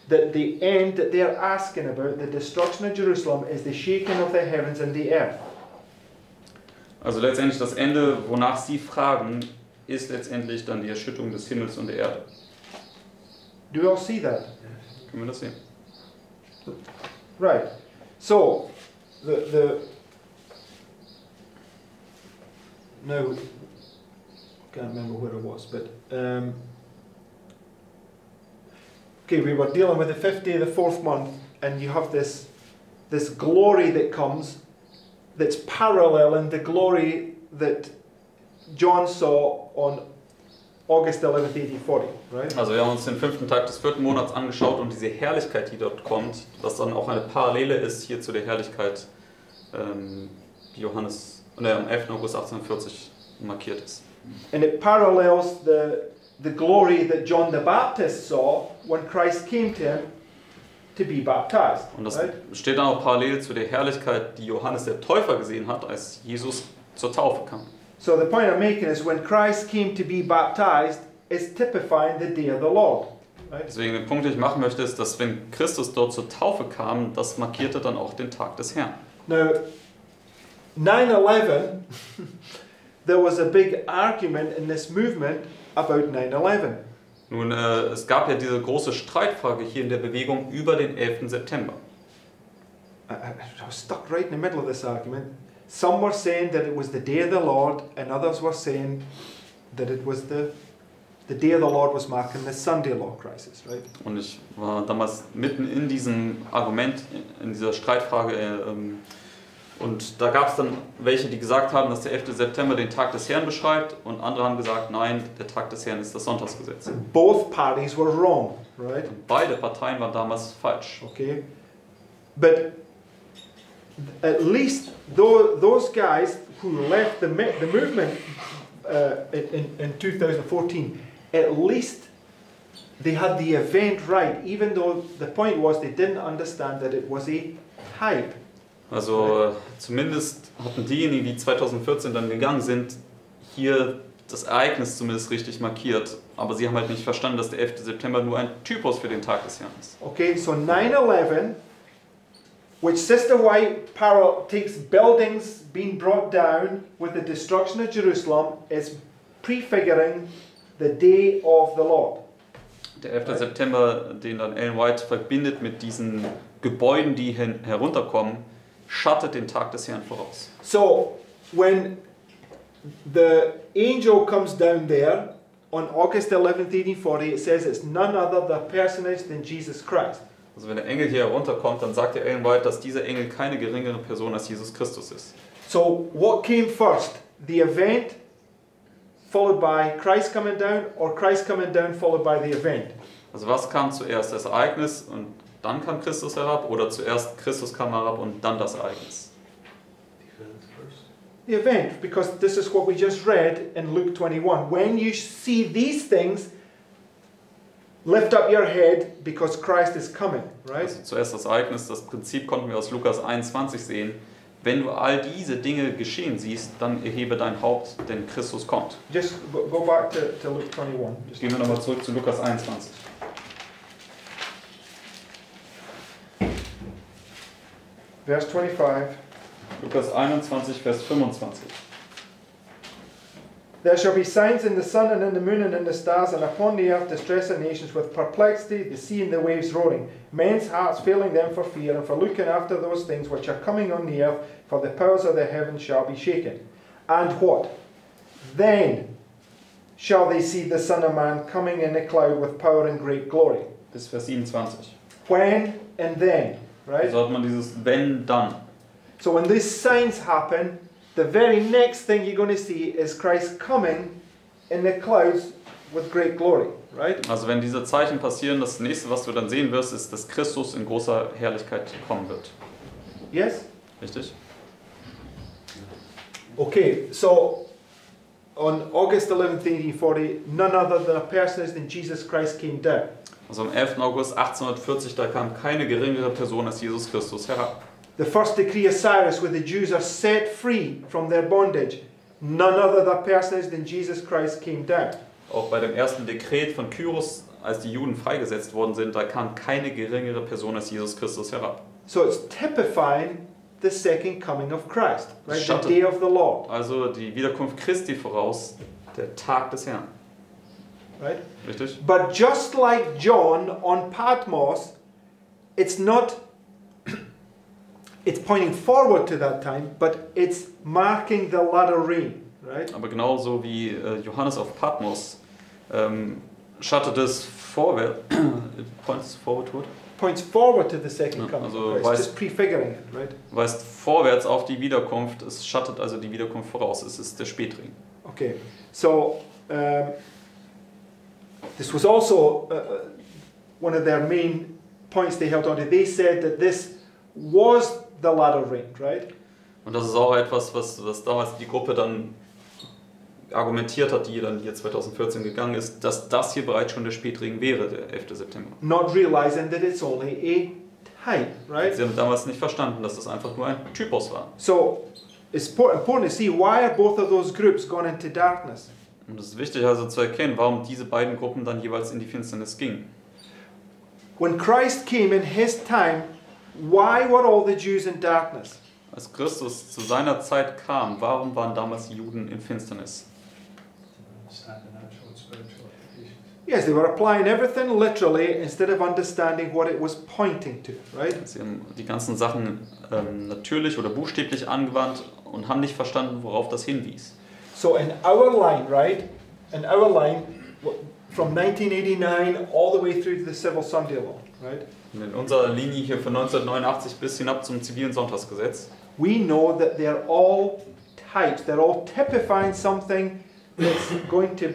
that the end that they're asking about, the destruction of Jerusalem, is the shaking of the heavens and the earth. Also letztendlich das Ende, wonach Sie fragen, ist letztendlich dann die Erschütterung des Himmels und der Erde. Do you all see that? Wir das sehen? Right. So, the the no, can't remember where it was, but um, okay, we were dealing with the fifth day of the fourth month, and you have this this glory that comes, that's parallel in the glory that John saw on August 11th, 1840, right? Also wir haben uns den fünften Tag des vierten Monats angeschaut und diese Herrlichkeit, die dort kommt, was dann auch eine Parallele ist hier zu der Herrlichkeit, ähm, die Johannes äh, am 11. August 1840 markiert ist. And it parallels the, the glory that John the Baptist saw when Christ came to him to be baptized. Und das Right? steht dann auch parallel zu der Herrlichkeit, die Johannes der Täufer gesehen hat, als Jesus zur Taufe kam. So the point I'm making is when Christ came to be baptized, it's typifying the day of the Lord. Right? Deswegen der Punkt, den ich machen möchte, ist, dass wenn Christus dort zur Taufe kam, das markierte dann auch den Tag des Herrn. Now, 9-11, *laughs* there was a big argument in this movement about 9-11. Nun, äh, es gab ja diese große Streitfrage hier in der Bewegung über den 11. September. I I was stuck right in the middle of this argument. Some were saying that it was the day of the Lord, and others were saying that it was the the day of the Lord was marking the Sunday law crisis, right? Und ich war damals mitten in diesem Argument, in dieser Streitfrage. Äh, ähm, und da gab es dann welche, die gesagt haben, dass der 11. September den Tag des Herrn beschreibt. Und andere haben gesagt, nein, der Tag des Herrn ist das Sonntagsgesetz. Both parties were wrong, right? Und beide Parteien waren damals falsch. Okay, but at least those guys who left the the movement uh, in, in 2014, at least they had the event right, even though the point was they didn't understand that it was a hype. Also zumindest hatten diejenigen, die 2014 dann gegangen sind, hier das Ereignis zumindest richtig markiert. Aber sie haben halt nicht verstanden, dass der 11. September nur ein Typus für den Tag des Herrn ist. Okay, so 9/11, which Sister White parallel takes buildings being brought down with the destruction of Jerusalem, is prefiguring the day of the Lord. Der 11. September, den dann Ellen White verbindet mit diesen Gebäuden, die hin- herunterkommen, schattet den Tag des Herrn voraus. So when the angel comes down there on August 11th, 1840, it says it's none other the personage than Jesus Christ. Also wenn der Engel hier herunterkommt, dann sagt der Ellen White, dass dieser Engel keine geringere Person als Jesus Christus ist. So what came first? The event followed by Christ coming down, or Christ coming down followed by the event? Also was kam zuerst, das Ereignis und dann kam Christus herab oder zuerst Christus kam herab und dann das Ereignis? Event first. The event, because this is what we just read in Luke 21. When you see these things, lift up your head because Christ is coming, right? Also zuerst das Ereignis, das Prinzip konnten wir aus Lukas 21 sehen. Wenn du all diese Dinge geschehen siehst, dann erhebe dein Haupt, denn Christus kommt. Just go, back to, to Luke 21. Just Gehen wir nochmal zurück zu Lukas 21. verse 25. Lukas 21, Vers 25. There shall be signs in the sun and in the moon and in the stars, and upon the earth distress of nations with perplexity, the sea and the waves roaring, men's hearts failing them for fear and for looking after those things which are coming on the earth, for the powers of the heavens shall be shaken. And what? Then shall they see the Son of Man coming in a cloud with power and great glory. Bis Vers 27. When and then, right? So hat man dieses wenn, dann. So when these signs happen, the very next thing you're going to see is Christ coming in the clouds with great glory, right? Also wenn diese Zeichen passieren, das nächste, was du dann sehen wirst, ist, dass Christus in großer Herrlichkeit kommen wird. Yes? Richtig? Okay, so on August 11th, 1840, none other than a personage than Jesus Christ came down. Also am 11. August 1840, da kam keine geringere Person als Jesus Christus herab. The first decree of Cyrus, where the Jews are set free from their bondage, none other than a personage than Jesus Christ came down. Auch bei dem ersten Dekret von Kyros, als die Juden freigesetzt worden sind, da kam keine geringere Person als Jesus Christus herab. So it's typifying the second coming of Christ, right? Shut the day of the Lord, Also die Wiederkunft Christi voraus, der Tag des Herrn. right? Richtig? But just like John on Patmos, it's not it's pointing forward to that time, but it's marking the latter rain, right? Aber genauso wie äh, Johannes auf Patmos ähm, schattet es vorwärts, *clears throat* points forward toward, Points forward to the second Ja, coming also weiß- just prefiguring it, right? weist vorwärts auf die Wiederkunft, es schattet also die Wiederkunft voraus, es ist der Spätring. Okay, so um, this was also uh, uh, one of their main points they held on to. They said that this was the latter rain, right? Und das ist auch etwas, was, was damals die Gruppe dann argumentiert hat, die dann hier 2014 gegangen ist, dass das hier bereits schon der Spätregen wäre, der 11. September. Not realizing that it's only a type, right? Sie haben damals nicht verstanden, dass das einfach nur ein Typus war. So it's po- important to see why are both of those groups gone into darkness. Und es ist wichtig also zu erkennen, warum diese beiden Gruppen dann jeweils in die Finsternis gingen. When Christ came in his time, why were all the Jews in darkness? Als Christus zu seiner Zeit kam, warum waren damals Juden in Finsternis? Understand the natural and spiritual applications. Yes, they were applying everything literally instead of understanding what it was pointing to, right? Sie haben die ganzen Sachen ähm, natürlich oder buchstäblich angewandt und haben nicht verstanden, worauf das hinwies. So in our line, right? In our line, from 1989 all the way through to the Civil Sunday Law, right? In unserer Linie hier von 1989 bis hinab zum zivilen Sonntagsgesetz We know that they're all types. They're all typifying something that's going to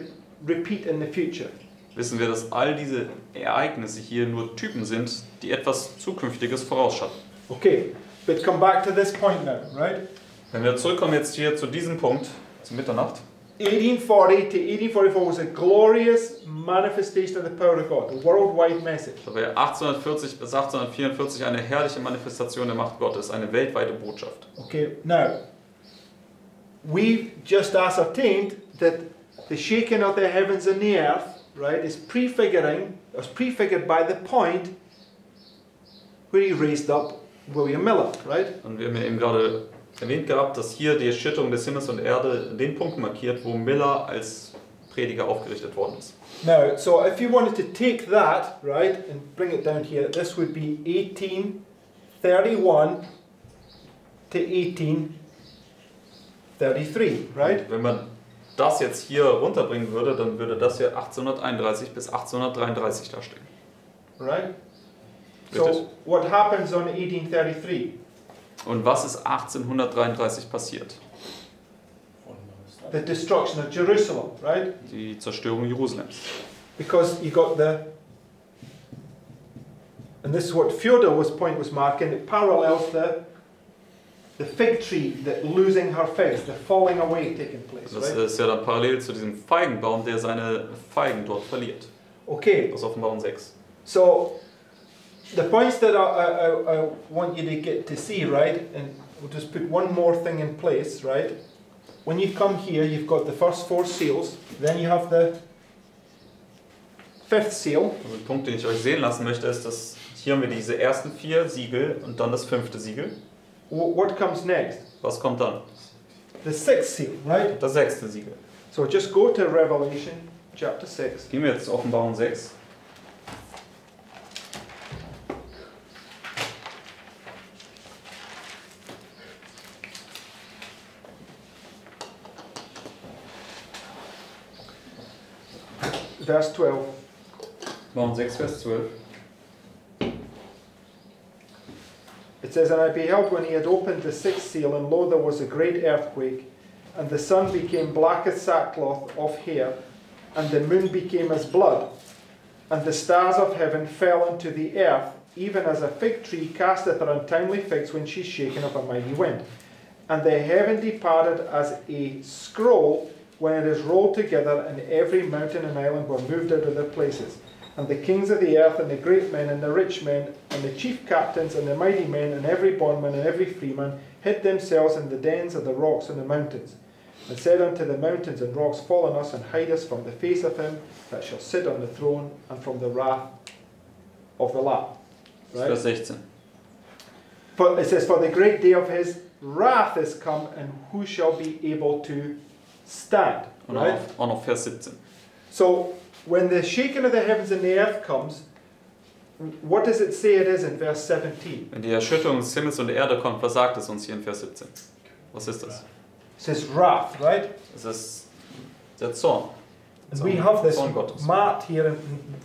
repeat in the future. wissen wir, dass all diese Ereignisse hier nur Typen sind, die etwas Zukünftiges vorausschatten. Okay, but come back to this point now, right? Wenn wir zurückkommen jetzt hier zu diesem Punkt, zu Mitternacht, 1840 to 1844 was a glorious manifestation of the power of God, a worldwide message. da war 1840 bis 1844 eine herrliche Manifestation der Macht Gottes, eine weltweite Botschaft. Okay, now, we've just ascertained that the shaking of the heavens and the earth, right, is prefiguring, was prefigured by the point where he raised up William Miller, right? Und wir haben eben gerade erwähnt gehabt, dass hier die Erschütterung des Himmels und Erde den Punkt markiert, wo Miller als Prediger aufgerichtet worden ist. Now, so if you wanted to take that, right, and bring it down here, this would be 1831 to 1833, right? Wenn man das jetzt hier runterbringen würde, dann würde das hier 1831 bis 1833 darstellen. Right? Richtig. So, what happens on 1833? Und was ist 1833 passiert? The destruction of Jerusalem, right? Die Zerstörung Jerusalems. Because you got the, and this is what Fyodor was point was marking. It parallels the, the fig tree that losing her figs, the falling away taking place, Das right? ist ja dann parallel zu diesem Feigenbaum, der seine Feigen dort verliert. Okay, Aus Offenbarung 6. so the points that I, I, I- want you to get to see, right? And we'll just put one more thing in place, right? When you come here, you've got the first four seals, then you have the fifth seal, Also ein Punkt, den ich euch sehen lassen möchte, ist, dass hier haben wir diese ersten vier Siegel und dann das fünfte Siegel. What comes next? Was kommt dann? The sixth seal, right? Das sechste Siegel. So just go to Revelation chapter 6. Gehen wir jetzt Offenbarung 6. Verse 12. Offenbarung 6, Vers 12. It says, And I beheld when he had opened the sixth seal, and lo, there was a great earthquake, and the sun became black as sackcloth of hair, and the moon became as blood, and the stars of heaven fell into the earth, even as a fig tree casteth her untimely figs when she's shaken of a mighty wind. And the heaven departed as a scroll when it is rolled together, and every mountain and island were moved out of their places. And the kings of the earth, and the great men, and the rich men, and the chief captains, and the mighty men, and every bondman, and every freeman, hid themselves in the dens of the rocks and the mountains, and said unto the mountains and rocks, Fall on us, and hide us from the face of him that shall sit on the throne, and from the wrath of the Lamb. Das ist Vers 16. For it says, For the great day of his wrath is come, and who shall be able to stand? Und Right? auch, auch noch Vers 17. So when the shaking of the heavens and the earth comes, what does it say it is in verse 17? Wenn die Erschütterung des Himmels und der Erde kommt, was sagt es uns hier in Vers 17? Was ist das? It says wrath, right? Es ist der Zorn. We have this marked here in,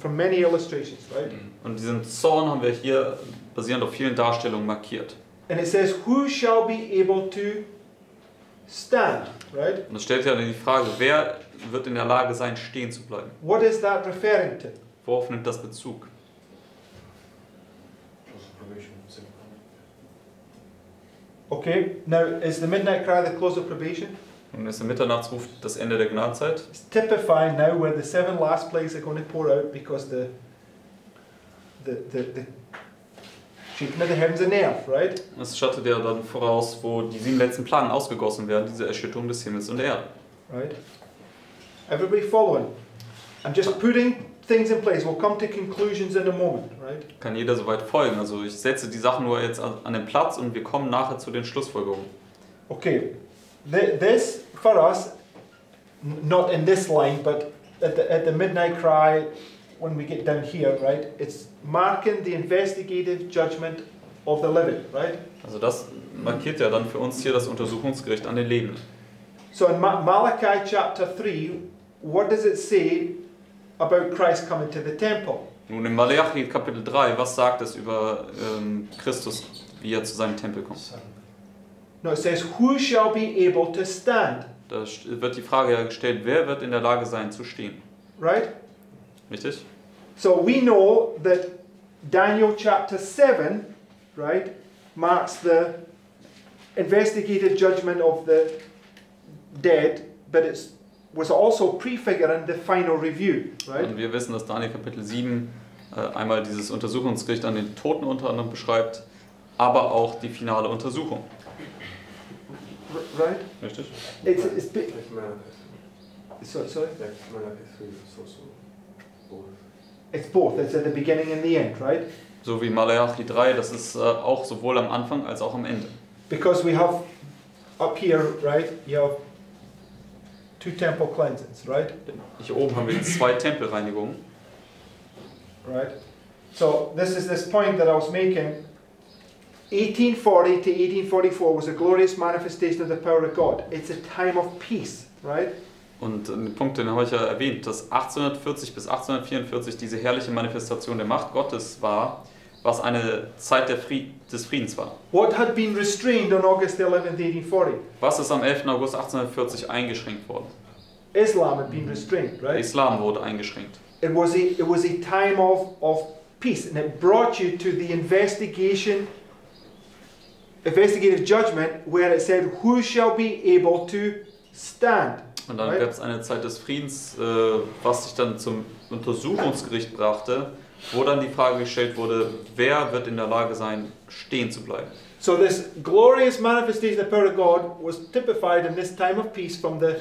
from many illustrations, right? Mhm. Und diesen Zorn haben wir hier basierend auf vielen Darstellungen markiert. And it says, Who shall be able to stand, right? Und es stellt ja die Frage, wer wird in der Lage sein, stehen zu bleiben? What is that referring to? Worauf nimmt das Bezug? Okay, now is the midnight cry the close of probation? Und ist der Mitternachtsruf das Ende der Gnadenzeit? It's typifying now where the seven last plagues are going to pour out because the the the, the of the heavens and earth, right? Das schattet ja dann voraus, wo die sieben letzten Plagen ausgegossen werden, diese Erschütterung des Himmels und der Erde. Right? Everybody following? I'm just putting things in place. We'll come to conclusions in a moment, right? Kann jeder soweit folgen. Also ich setze die Sachen nur jetzt an den Platz und wir kommen nachher zu den Schlussfolgerungen. Okay, Th- this for us, not in this line, but at the, at the midnight cry, when we get down here, right? It's marking the investigative judgment of the living, right? Also das markiert ja dann für uns hier das Untersuchungsgericht an den Lebenden. So in Ma- Malachi chapter 3, what does it say about Christ coming to the temple? Nun in Malachi Kapitel 3, was sagt es über ähm, Christus, wie er zu seinem Tempel kommt? No, it says, Who shall be able to stand? Da wird die Frage ja gestellt, wer wird in der Lage sein zu stehen? Right? Richtig? So we know that Daniel chapter 7, right, marks the investigative judgment of the dead, but it was also prefiguring the final review, right? Und wir wissen, dass Daniel Kapitel 7 äh, einmal dieses Untersuchungsgericht an den Toten unter anderem beschreibt, aber auch die finale Untersuchung. Right? Richtig? It's, it's, manifest. so, sorry? It's both. It's at the beginning and the end, right? So wie Malachi 3, das ist äh, auch sowohl am Anfang als auch am Ende. Because we have up here, right? You have two temple cleansings, right? Hier oben haben wir zwei Tempelreinigungen. Right? So this is this point that I was making. 1840 to 1844 was a glorious manifestation of the power of God. It's a time of peace, right? Und den Punkt, den habe ich ja erwähnt, dass 1840 bis 1844 diese herrliche Manifestation der Macht Gottes war, was eine Zeit Fried des Friedens war. What had been restrained on August 11th, 1840? Was ist am 11. August 1840 eingeschränkt worden? Islam had been restrained, right? Islam wurde eingeschränkt. It was a, it was a time of, of peace and it brought you to the investigation, investigative judgment where it said, Who shall be able to stand? Und dann Right. gab es eine Zeit des Friedens, äh, was sich dann zum Untersuchungsgericht brachte, wo dann die Frage gestellt wurde, wer wird in der Lage sein, stehen zu bleiben. So, this glorious manifestation of the power of God was typified in this time of peace from the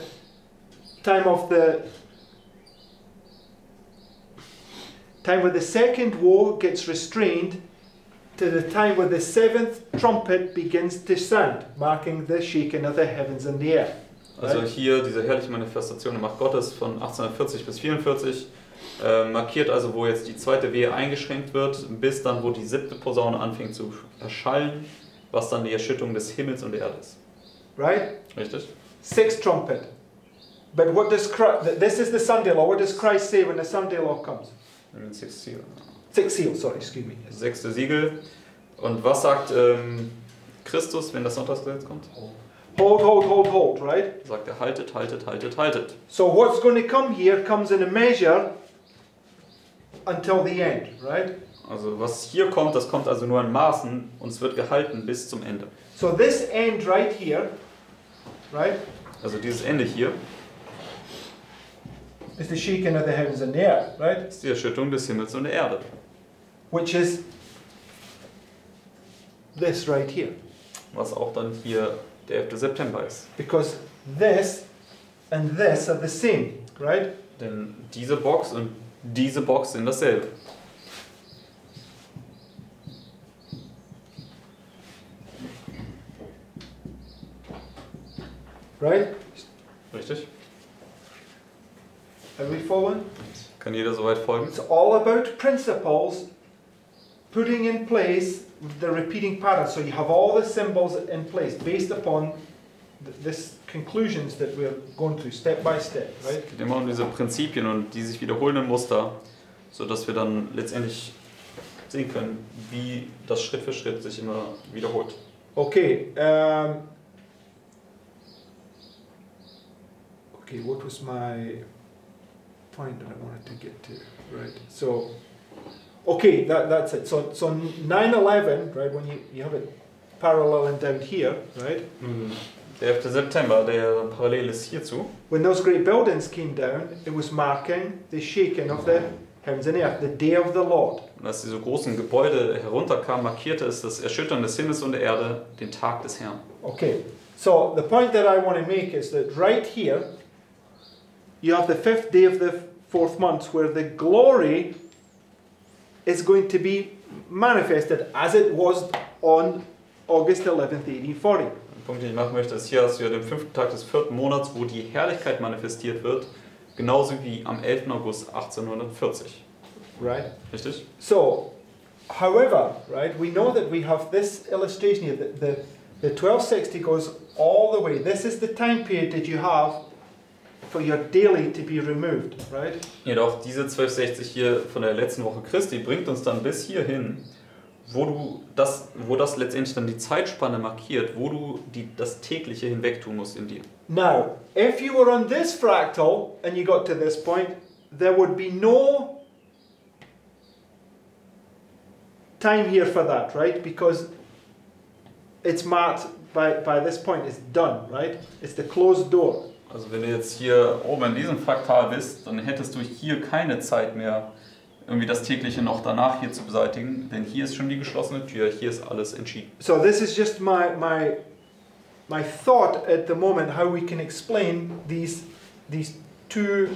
time of the time where the second woe gets restrained to the time where the seventh trumpet begins to sound, marking the shaking of the heavens and the earth. Also hier diese herrliche Manifestation der Macht Gottes von 1840 bis 44 äh, markiert also, wo jetzt die zweite Wehe eingeschränkt wird, bis dann, wo die siebte Posaune anfängt zu erschallen, was dann die Erschütterung des Himmels und der Erde ist. Right? Richtig? Sixth trumpet. But what does Christ, this is the Sunday law. What does Christ say when the Sunday law comes? Sechste Siegel. Sixth seal, sorry, excuse me. Yes. Sechste Siegel. Und was sagt ähm, Christus, wenn das Sonntagsgesetz kommt? Hold, hold, hold, hold, right? Sagt er, haltet, haltet, haltet, haltet. So what's going to come here comes in a measure until the end, right? Also was hier kommt, das kommt also nur in Maßen und es wird gehalten bis zum Ende. So this end right here, right, Also dieses Ende hier is the shaking of the heavens and the earth, right? ist die Erschütterung des Himmels und der Erde. Which is this right here. Was auch dann hier der 11. September ist. Because this and this are the same, right? Denn diese Box und diese Box sind dasselbe. Right? Richtig? Are we following? Kann jeder soweit folgen? It's all about principles putting in place the repeating pattern. So you have all the symbols in place based upon th- this conclusions that we're going through step by step, right? Es geht immer um diese Prinzipien und die sich wiederholenden Muster, sodass wir dann letztendlich sehen können, wie das Schritt für Schritt sich immer wiederholt. Okay. Um, okay, what was my point that I wanted to get to? Right. So, okay, that, that's it. So, so 9/11, right? When you, you have it paralleling down here, right? Mm-hmm. Der 11. September, der parallel ist hierzu, When those great buildings came down, it was marking the shaking of the heavens and earth, the day of the Lord. als diese großen Gebäude herunterkamen, markierte es das Erschüttern des Himmels und der Erde, den Tag des Herrn. Okay, so the point that I want to make is that right here, you have the fifth day of the fourth month where the glory is going to be manifested as it was on August 11th, 1840. Der Punkt, den ich machen möchte, ist hier hast du ja den fünften Tag des vierten Monats, wo die Herrlichkeit manifestiert wird, genauso wie am 11. August 1840. Right? Richtig? So, however, right, we know that we have this illustration here that the, the 1260 goes all the way. This is the time period that you have for your daily to be removed, right? Jedoch diese 1260 hier von der letzten Woche Christi bringt uns dann bis hierhin, wo du das, wo das letztendlich dann die Zeitspanne markiert, wo du die, das tägliche hinwegtun musst in dir. Now, if you were on this fractal and you got to this point, there would be no time here for that, right? Because it's marked by, by this point, it's done, right? It's the closed door. Also wenn du jetzt hier oben in diesem Fraktal bist, dann hättest du hier keine Zeit mehr, irgendwie das tägliche noch danach hier zu beseitigen, denn hier ist schon die geschlossene Tür, hier ist alles entschieden. So this is just my, my, my thought at the moment how we can explain these, these two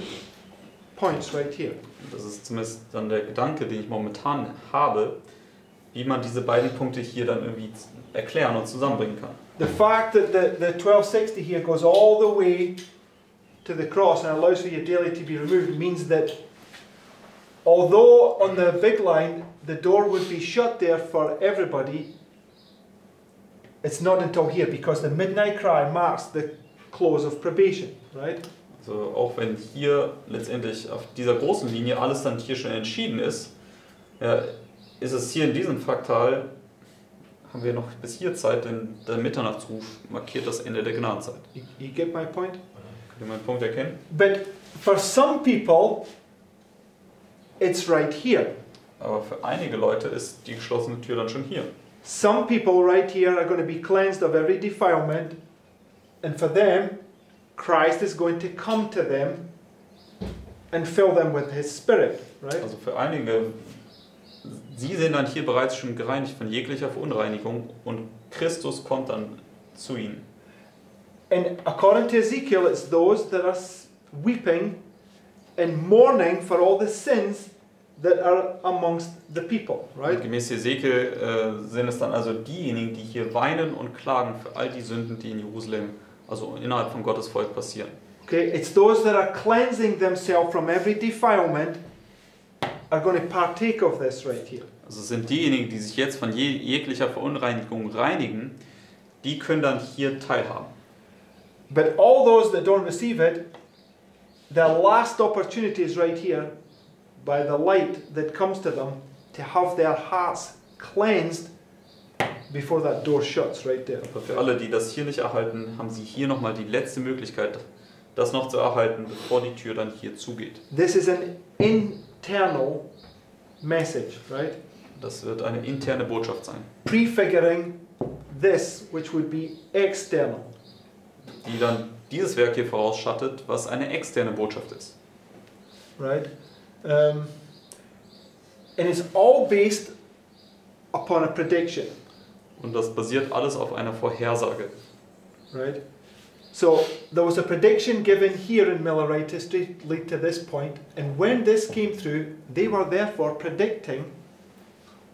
points right here. Das ist zumindest dann der Gedanke, den ich momentan habe, wie man diese beiden Punkte hier dann irgendwie erklären und zusammenbringen kann. The fact that the, the 1260 here goes all the way to the cross and allows for your daily to be removed means that although on the big line the door would be shut there for everybody, it's not until here because the midnight cry marks the close of probation, right? Also auch wenn hier letztendlich auf dieser großen Linie alles dann hier schon entschieden ist, ja, ist es hier in diesem Fraktal, haben wir noch bis hier Zeit, denn der Mitternachtsruf markiert das Ende der Gnadenzeit. You, you get my point? Könnt ihr meinen Punkt erkennen? But for some people, it's right here. Aber für einige Leute ist die geschlossene Tür dann schon hier. Some people right here are going to be cleansed of every defilement, and for them, Christ is going to come to them and fill them with His Spirit, right? Also für einige, sie sind dann hier bereits schon gereinigt von jeglicher Verunreinigung und Christus kommt dann zu ihnen. And according to Ezekiel, it's those that are weeping and mourning for all the sins that are amongst the people, Und right? gemäß Hesekiel äh, sind es dann also diejenigen, die hier weinen und klagen für all die Sünden, die in Jerusalem, also innerhalb von Gottes Volk passieren. Okay, it's those that are cleansing themselves from every defilement are going to partake of this right here. Also sind diejenigen, die sich jetzt von je, jeglicher Verunreinigung reinigen, die können dann hier teilhaben. But all those that don't receive it, their last opportunity is right here by the light that comes to them to have their hearts cleansed before that door shuts right there. Aber für alle, die das hier nicht erhalten, haben sie hier nochmal die letzte Möglichkeit, das noch zu erhalten, bevor die Tür dann hier zugeht. This is an internal message, right? Das wird eine interne Botschaft sein, Prefiguring this, which would be external. die dann dieses Werk hier vorausschattet, was eine externe Botschaft ist. right? Um, and it's all based upon a prediction, Und das basiert alles auf einer Vorhersage. right? So there was a prediction given here in Millerite history lead to this point, and when this came through, they were therefore predicting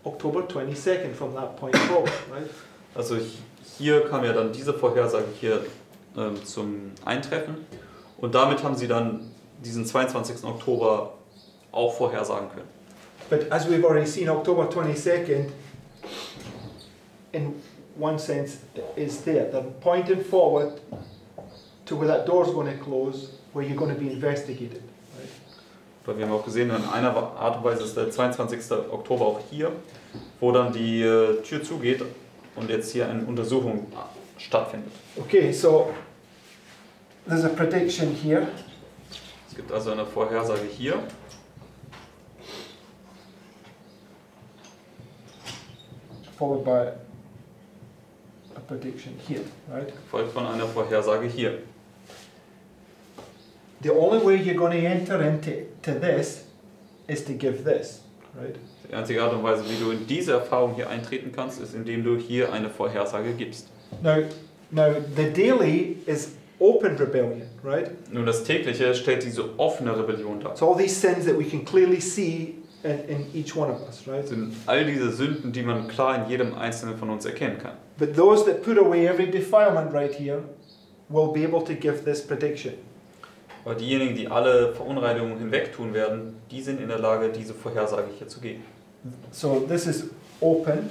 October 22nd from that point *coughs* forward, right? Also hi- hier kam ja dann diese Vorhersage hier ähm, zum Eintreffen und damit haben sie dann diesen 22. Oktober auch vorhersagen können. But as we've already seen, October 22nd, in one sense, is there. They're pointing forward to where that door's going to close, where you're going to be investigated. Right? Weil wir haben auch gesehen, in einer Art und Weise ist der 22. Oktober auch hier, wo dann die äh, Tür zugeht und jetzt hier eine Untersuchung stattfindet. Okay, so there's a prediction here. Es gibt also eine Vorhersage hier followed by a prediction here, right? gefolgt von einer Vorhersage hier. The only way you're going to enter into to this is to give this, right? Die einzige Art und Weise, wie du in diese Erfahrung hier eintreten kannst, ist, indem du hier eine Vorhersage gibst. Now, now the daily is open rebellion, right? Nun, das tägliche stellt diese offene Rebellion dar. It's all these sins that we can clearly see in, in each one of us, right? Sind all diese Sünden, die man klar in jedem Einzelnen von uns erkennen kann. But those that put away every defilement right here will be able to give this prediction. Aber diejenigen, die alle Verunreinigungen hinwegtun werden, die sind in der Lage, diese Vorhersage hier zu geben. So this is open,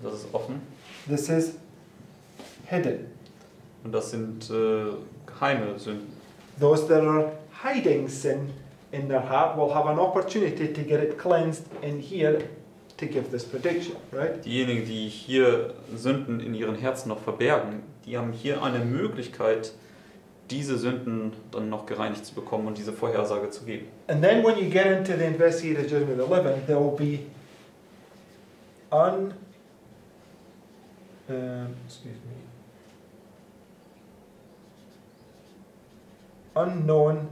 das ist offen. this is hidden. Und das sind äh, geheime Sünden. Those that are hiding sin in their heart will have an opportunity to get it cleansed in here to give this prediction, right? Diejenigen, die hier Sünden in ihren Herzen noch verbergen, die haben hier eine Möglichkeit, diese Sünden dann noch gereinigt zu bekommen und diese Vorhersage zu geben. And then when you get into the investigative judgment of the living, there will be un um, excuse me unknown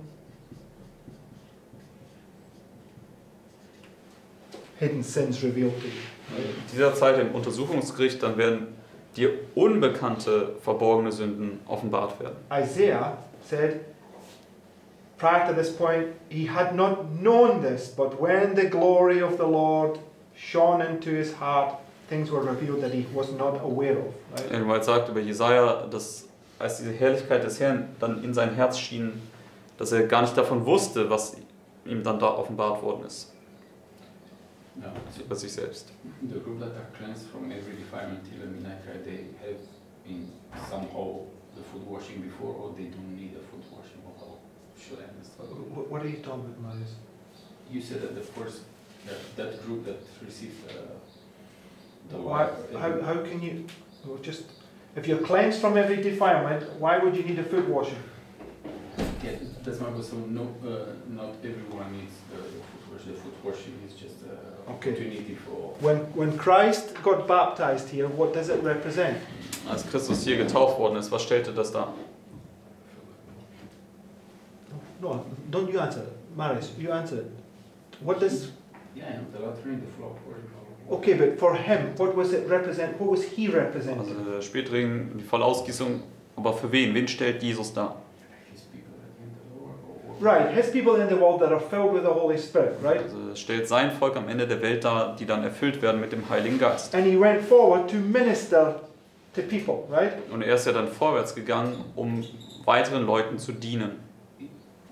hidden sins revealed to you. In dieser Zeit im Untersuchungsgericht, dann werden dir unbekannte, verborgene Sünden offenbart werden. Isaiah said, prior to this point, he had not known this, but when the glory of the Lord shone into his heart, things were revealed that he was not aware of. Right? Jedenfalls sagt über Jesaja, dass als diese Herrlichkeit des Herrn dann in sein Herz schien, dass er gar nicht davon wusste, was ihm dann da offenbart worden ist, No, über sich selbst. the group that are cleansed from every defilement till the midnight they have in somehow the foot washing before, or they don't need a foot washing. Or how should I understand? What, what are you talking about, Marius? You said that the first that, that group that received uh, the Why, water, how, how can you, well, just, if you're cleansed from every defilement, why would you need a foot washing? My so no, uh, not everyone needs the, foot wash. The foot washing is just an Okay. opportunity for. When, when Christ got baptized here, what does it represent? Als Christus hier getauft worden ist, was stellte das dar? No, don't you answer it. Marius, you answer. What does, Yeah, the latrine, the floor okay, but for him, what was it represent, what was he representing? Also der Spätregen, die Vollausgießung, aber für wen? Wen stellt Jesus dar? Right, his people in the world that are filled with the Holy Spirit, right? Also stellt sein Volk am Ende der Welt dar, die dann erfüllt werden mit dem Heiligen Geist. And he went forward to minister to people, right? Und er ist ja dann vorwärts gegangen, um weiteren Leuten zu dienen.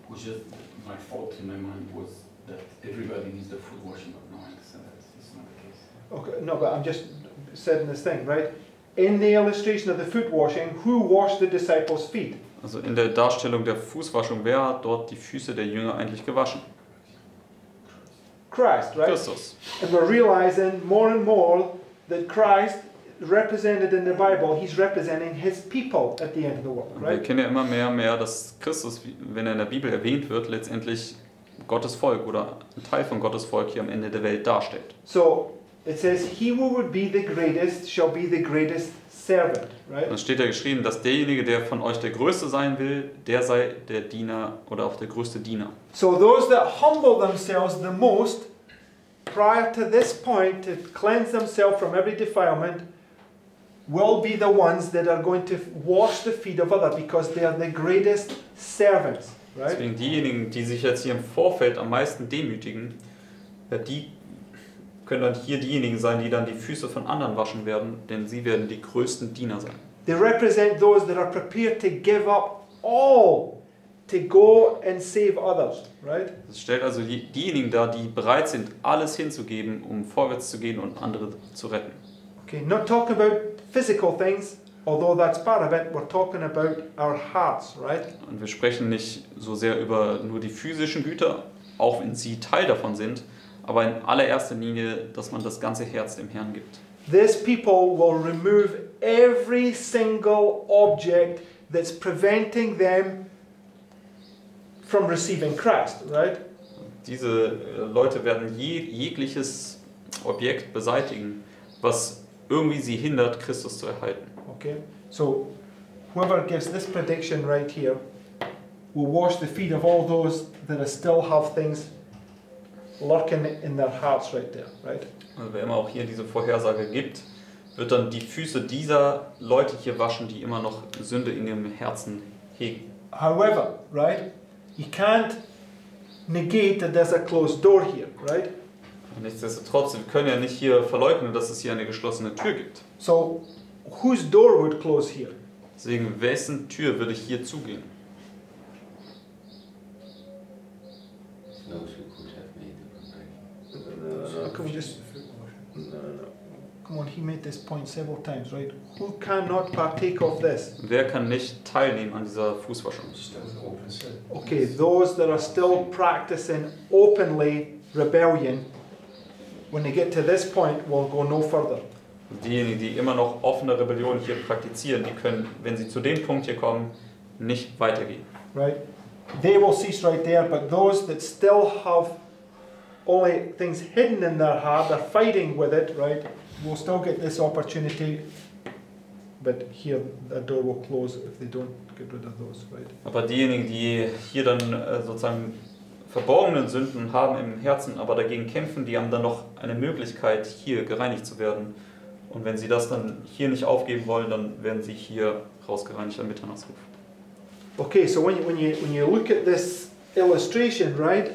was just my fault in my mind was that everybody needs the foot washing, but now I understand that it's not the case. Okay, no, but I'm just saying this thing, right? In the illustration of the foot washing, who washed the disciples' feet? Also in der Darstellung der Fußwaschung, wer hat dort die Füße der Jünger eigentlich gewaschen? Christ, right? Christus. And we're realizing more and more that Christ, represented in the Bible, he's representing his people at the end of the world, Und wir right? erkennen ja immer mehr und mehr, dass Christus, wenn er in der Bibel erwähnt wird, letztendlich Gottes Volk oder ein Teil von Gottes Volk hier am Ende der Welt darstellt. So it says, He who would be the greatest shall be the greatest servant, right? es steht ja geschrieben, dass derjenige, der von euch der Größte sein will, der sei der Diener oder auch der größte Diener. So those that humble themselves the most prior to this point to cleanse themselves from every defilement will be the ones that are going to wash the feet of others because they are the greatest servants, right? Deswegen diejenigen, die sich jetzt hier im Vorfeld am meisten demütigen, ja, die können dann hier diejenigen sein, die dann die Füße von anderen waschen werden, denn sie werden die größten Diener sein. They represent those that are prepared to give up all to go and save others, right? Es stellt also die, diejenigen dar, die bereit sind, alles hinzugeben, um vorwärts zu gehen und andere zu retten. Okay, not talking about physical things, although that's part of it, we're talking about our hearts, right? Und wir sprechen nicht so sehr über nur die physischen Güter, auch wenn sie Teil davon sind, aber in allererster Linie, dass man das ganze Herz dem Herrn gibt. These people will remove every single object that's preventing them from receiving Christ, right? Diese äh, Leute werden je, jegliches Objekt beseitigen, was irgendwie sie hindert, Christus zu erhalten. Okay, so whoever gives this prediction right here will wash the feet of all those that still have things lurking in their hearts right there, right? Also wer immer auch hier diese Vorhersage gibt, wird dann die Füße dieser Leute hier waschen, die immer noch Sünde in ihrem Herzen hegen. However, right, you can't negate that there's a closed door here, right? Und nichtsdestotrotz, wir können ja nicht hier verleugnen, dass es hier eine geschlossene Tür gibt. So, whose door would close here? Deswegen, wessen Tür würde ich hier zugehen? Those No, no, no, can we just, no, no, no. Come on, he made this point several times, right? Who cannot partake of this? Wer kann nicht teilnehmen an dieser Fußwaschung? Just an open sin. Okay, those that are still practicing openly rebellion, when they get to this point, will go no further. Diejenigen, die immer noch offene Rebellion hier praktizieren, die können, wenn sie zu dem Punkt hier kommen, nicht weitergehen. right? They will cease right there, but those that still have only things hidden in their heart, they're fighting with it, right? Will still get this opportunity, but here the door will close if they don't get rid of those, right? Aber diejenigen, die hier dann äh, sozusagen verborgenen Sünden haben im Herzen, aber dagegen kämpfen, die haben dann noch eine Möglichkeit, hier gereinigt zu werden. Und wenn sie das dann hier nicht aufgeben wollen, dann werden sie hier rausgereinigt am Mitternachtsruf. Okay, so when you, when you when you look at this illustration, right,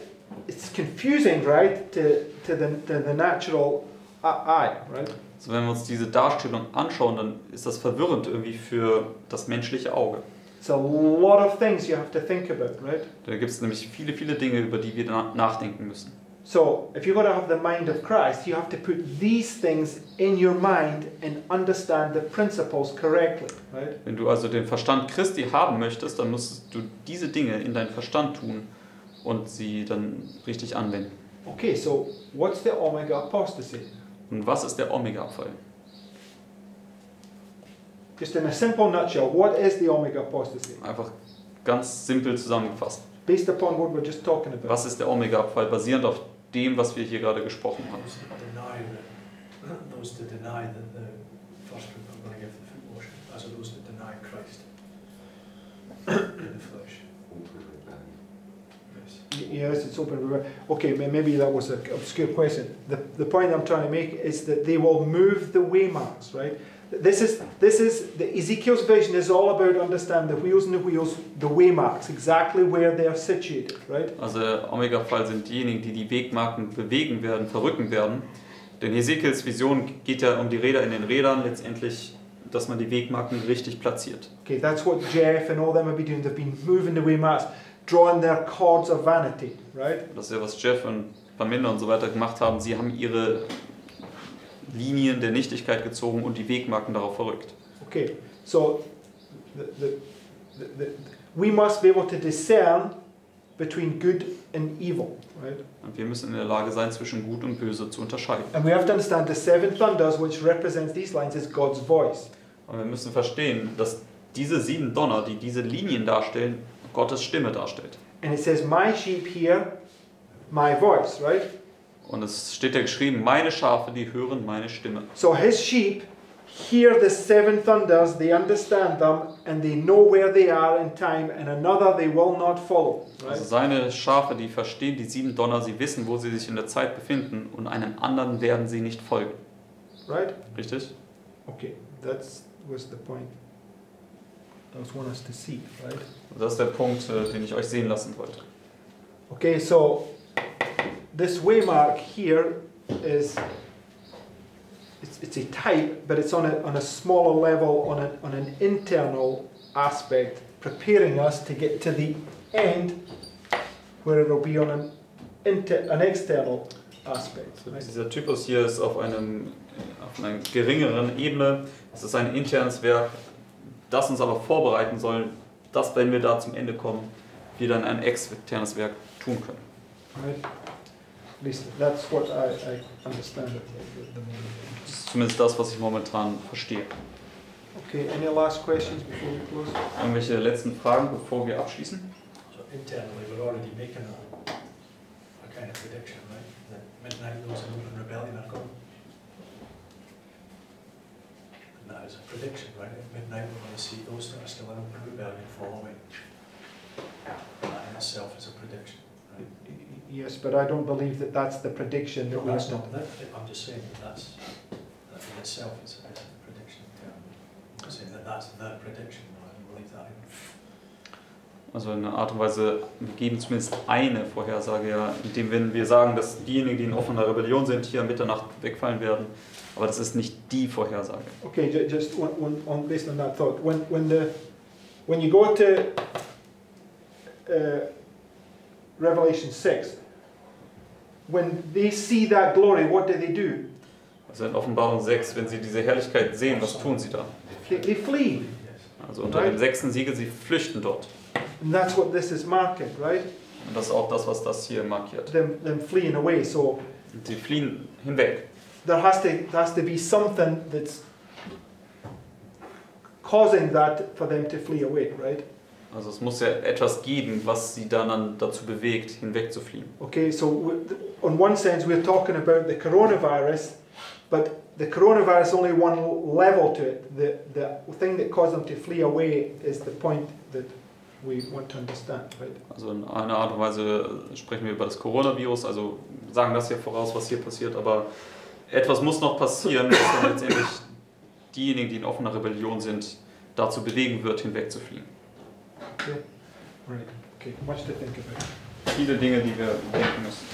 it's confusing, right, to, to the to the natural eye, right? Also wenn wir uns diese Darstellung anschauen, dann ist das verwirrend irgendwie für das menschliche Auge. It's a lot of things you have to think about, right? Da gibt es nämlich viele, viele Dinge, über die wir na- nachdenken müssen. So, if you're going to have the mind of Christ, you have to put these things in your mind and understand the principles correctly, right? Wenn du also den Verstand Christi haben möchtest, dann musst du diese Dinge in deinen Verstand tun und sie dann richtig anwenden. Okay, so what's the omega apostasy? Und was ist der Omega-Abfall? Just in a simple nutshell, what is the omega apostasy? Einfach ganz simpel zusammengefasst. Based upon what we're just talking about. Was ist der Omega-Abfall, basierend auf dem, was wir hier gerade gesprochen haben? Those that deny that, *clears throat* those that deny that the first group *clears throat* are going to give the foot washing, as are those that deny Christ in the flesh. Yes. It's open. Okay, ma- maybe that was an obscure question. The, the point I'm trying to make is that they will move the waymarks, right? This is this is the Ezekiel's vision is all about understanding the wheels and the wheels, the waymarks, exactly where they are situated, right? Also der Omega-Pfeil sind diejenigen, die die Wegmarken bewegen werden, verrücken werden. Denn Hesekiels Vision geht ja um die Räder in den Rädern, letztendlich, dass man die Wegmarken richtig platziert. Okay, that's what Jeff and all them have been doing. They've been moving the waymarks, drawing their cords of vanity, right? Das ist ja, was Jeff und Pamela und so weiter gemacht haben. Sie haben ihre Linien der Nichtigkeit gezogen und die Wegmarken darauf verrückt. Okay, so the, the, the, the, we must be able to discern between good and evil, right? Und wir müssen in der Lage sein, zwischen Gut und Böse zu unterscheiden. And we have to understand the seven thunders, which represents these lines, is God's voice. Und wir müssen verstehen, dass diese sieben Donner, die diese Linien darstellen, Gottes Stimme darstellt. And it says, My sheep hear my voice, right? Und es steht ja geschrieben, meine Schafe, die hören meine Stimme. So his sheep hear the seven thunders, they understand them, and they know where they are in time, and another they will not follow, right? Also seine Schafe, die verstehen die sieben Donner, sie wissen, wo sie sich in der Zeit befinden und einem anderen werden sie nicht folgen. Right? Richtig? Okay, that was the point. That was want us to see, right? Das ist der Punkt, äh, den ich euch sehen lassen wollte. Okay, so this waymark here is it's, it's a type, but it's on a, on a smaller level, on, a, on an internal aspect, preparing us to get to the end where it'll be on an, inter, an external aspect. So, dieser Typus hier ist auf, einem, auf einer geringeren Ebene. Es ist ein internes Werk, das uns aber vorbereiten soll, dass, wenn wir da zum Ende kommen, wir dann ein externes Werk tun können. Right? At least that's what I, I understand at the, the moment. Das ist zumindest das, was ich momentan verstehe. Okay, any last questions before we close? Irgendwelche letzten Fragen, bevor wir abschließen? So internally, we're already making a, a kind of prediction, right? That midnight those in open rebellion are gone. Is a prediction, right? At midnight, we're going to see those that are still in open rebellion fall away. That in itself is a prediction. right? Yes, but I don't believe that that's the prediction that No, we that's have not, that, I'm just saying that that's, that in itself is a, is a prediction. I'm saying that that's the prediction, I don't believe that. Also in einer Art und Weise wir geben zumindest eine Vorhersage, ja, indem wenn wir sagen, dass diejenigen, die in offener Rebellion sind, hier um Mitternacht wegfallen werden. Aber das ist nicht die Vorhersage. Okay, ju- just one, one, on, based on that thought, when, when, the, when you go to uh, Revelation 6, when they see that glory, what do they do? Also in Offenbarung 6, wenn sie diese Herrlichkeit sehen, was tun sie da? They, they flee. Also unter dem sechsten Siegel, sie flüchten dort. And that's what this is marking, right? Und das ist auch das, was das hier markiert. Them, them fleeing away. So Und sie fliehen hinweg. There has to, there has to be something that's causing that for them to flee away, right? Also es muss ja etwas geben, was sie dann, dazu bewegt, hinwegzufliehen. Okay, so on one sense, we're talking about the coronavirus, but the coronavirus only one level to it. The, the thing that caused them to flee away is the point that we want to understand, right? Also in einer Art und Weise sprechen wir über das Coronavirus, also sagen das hier voraus, was hier passiert, aber etwas muss noch passieren, was dann letztendlich diejenigen, die in offener Rebellion sind, dazu bewegen wird, hinwegzufliehen. Okay, right. Okay, much to think about. Viele Dinge, die wir denken müssen.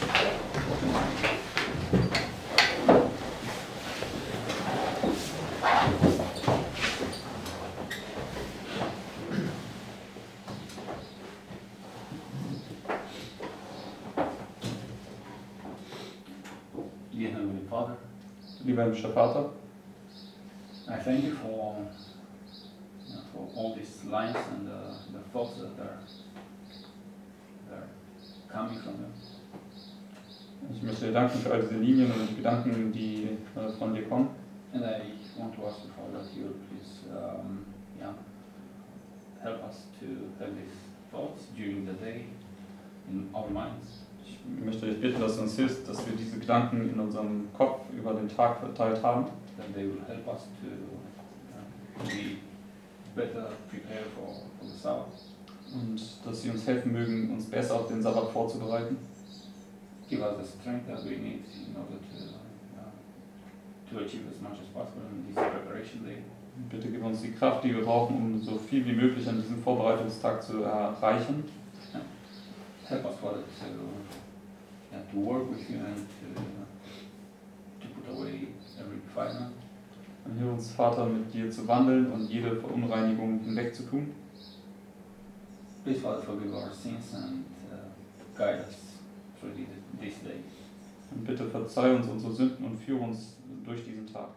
Lieber himmlischer I thank you for, you know, for all these lines and uh, the thoughts that are, that are coming from you. ich möchte dir danken für all diese Linien und die Gedanken, die äh, von dir kommen. And I want to ask you, Father, that you please um, yeah, help us to have these thoughts during the day in our minds. Ich möchte dich bitten, dass du uns hilfst, dass wir diese Gedanken in unserem Kopf über den Tag verteilt haben, that they will help us to uh, be better prepared for, for the Sabbath. und dass sie uns helfen mögen, uns besser auf den Sabbat vorzubereiten. Give us the strength that we need in order to, uh, to achieve as much as possible in this preparation day. Bitte gib uns die Kraft, die wir brauchen, um so viel wie möglich an diesem Vorbereitungstag zu erreichen. Help us, Father, to, yeah, to work with you and to, to put away every defilement. Und hilf uns, Vater, mit dir zu wandeln und jede Verunreinigung hinwegzutun. Please, Father, forgive our sins and uh, guide us through this day. Und bitte verzeih uns unsere Sünden und führe uns durch diesen Tag.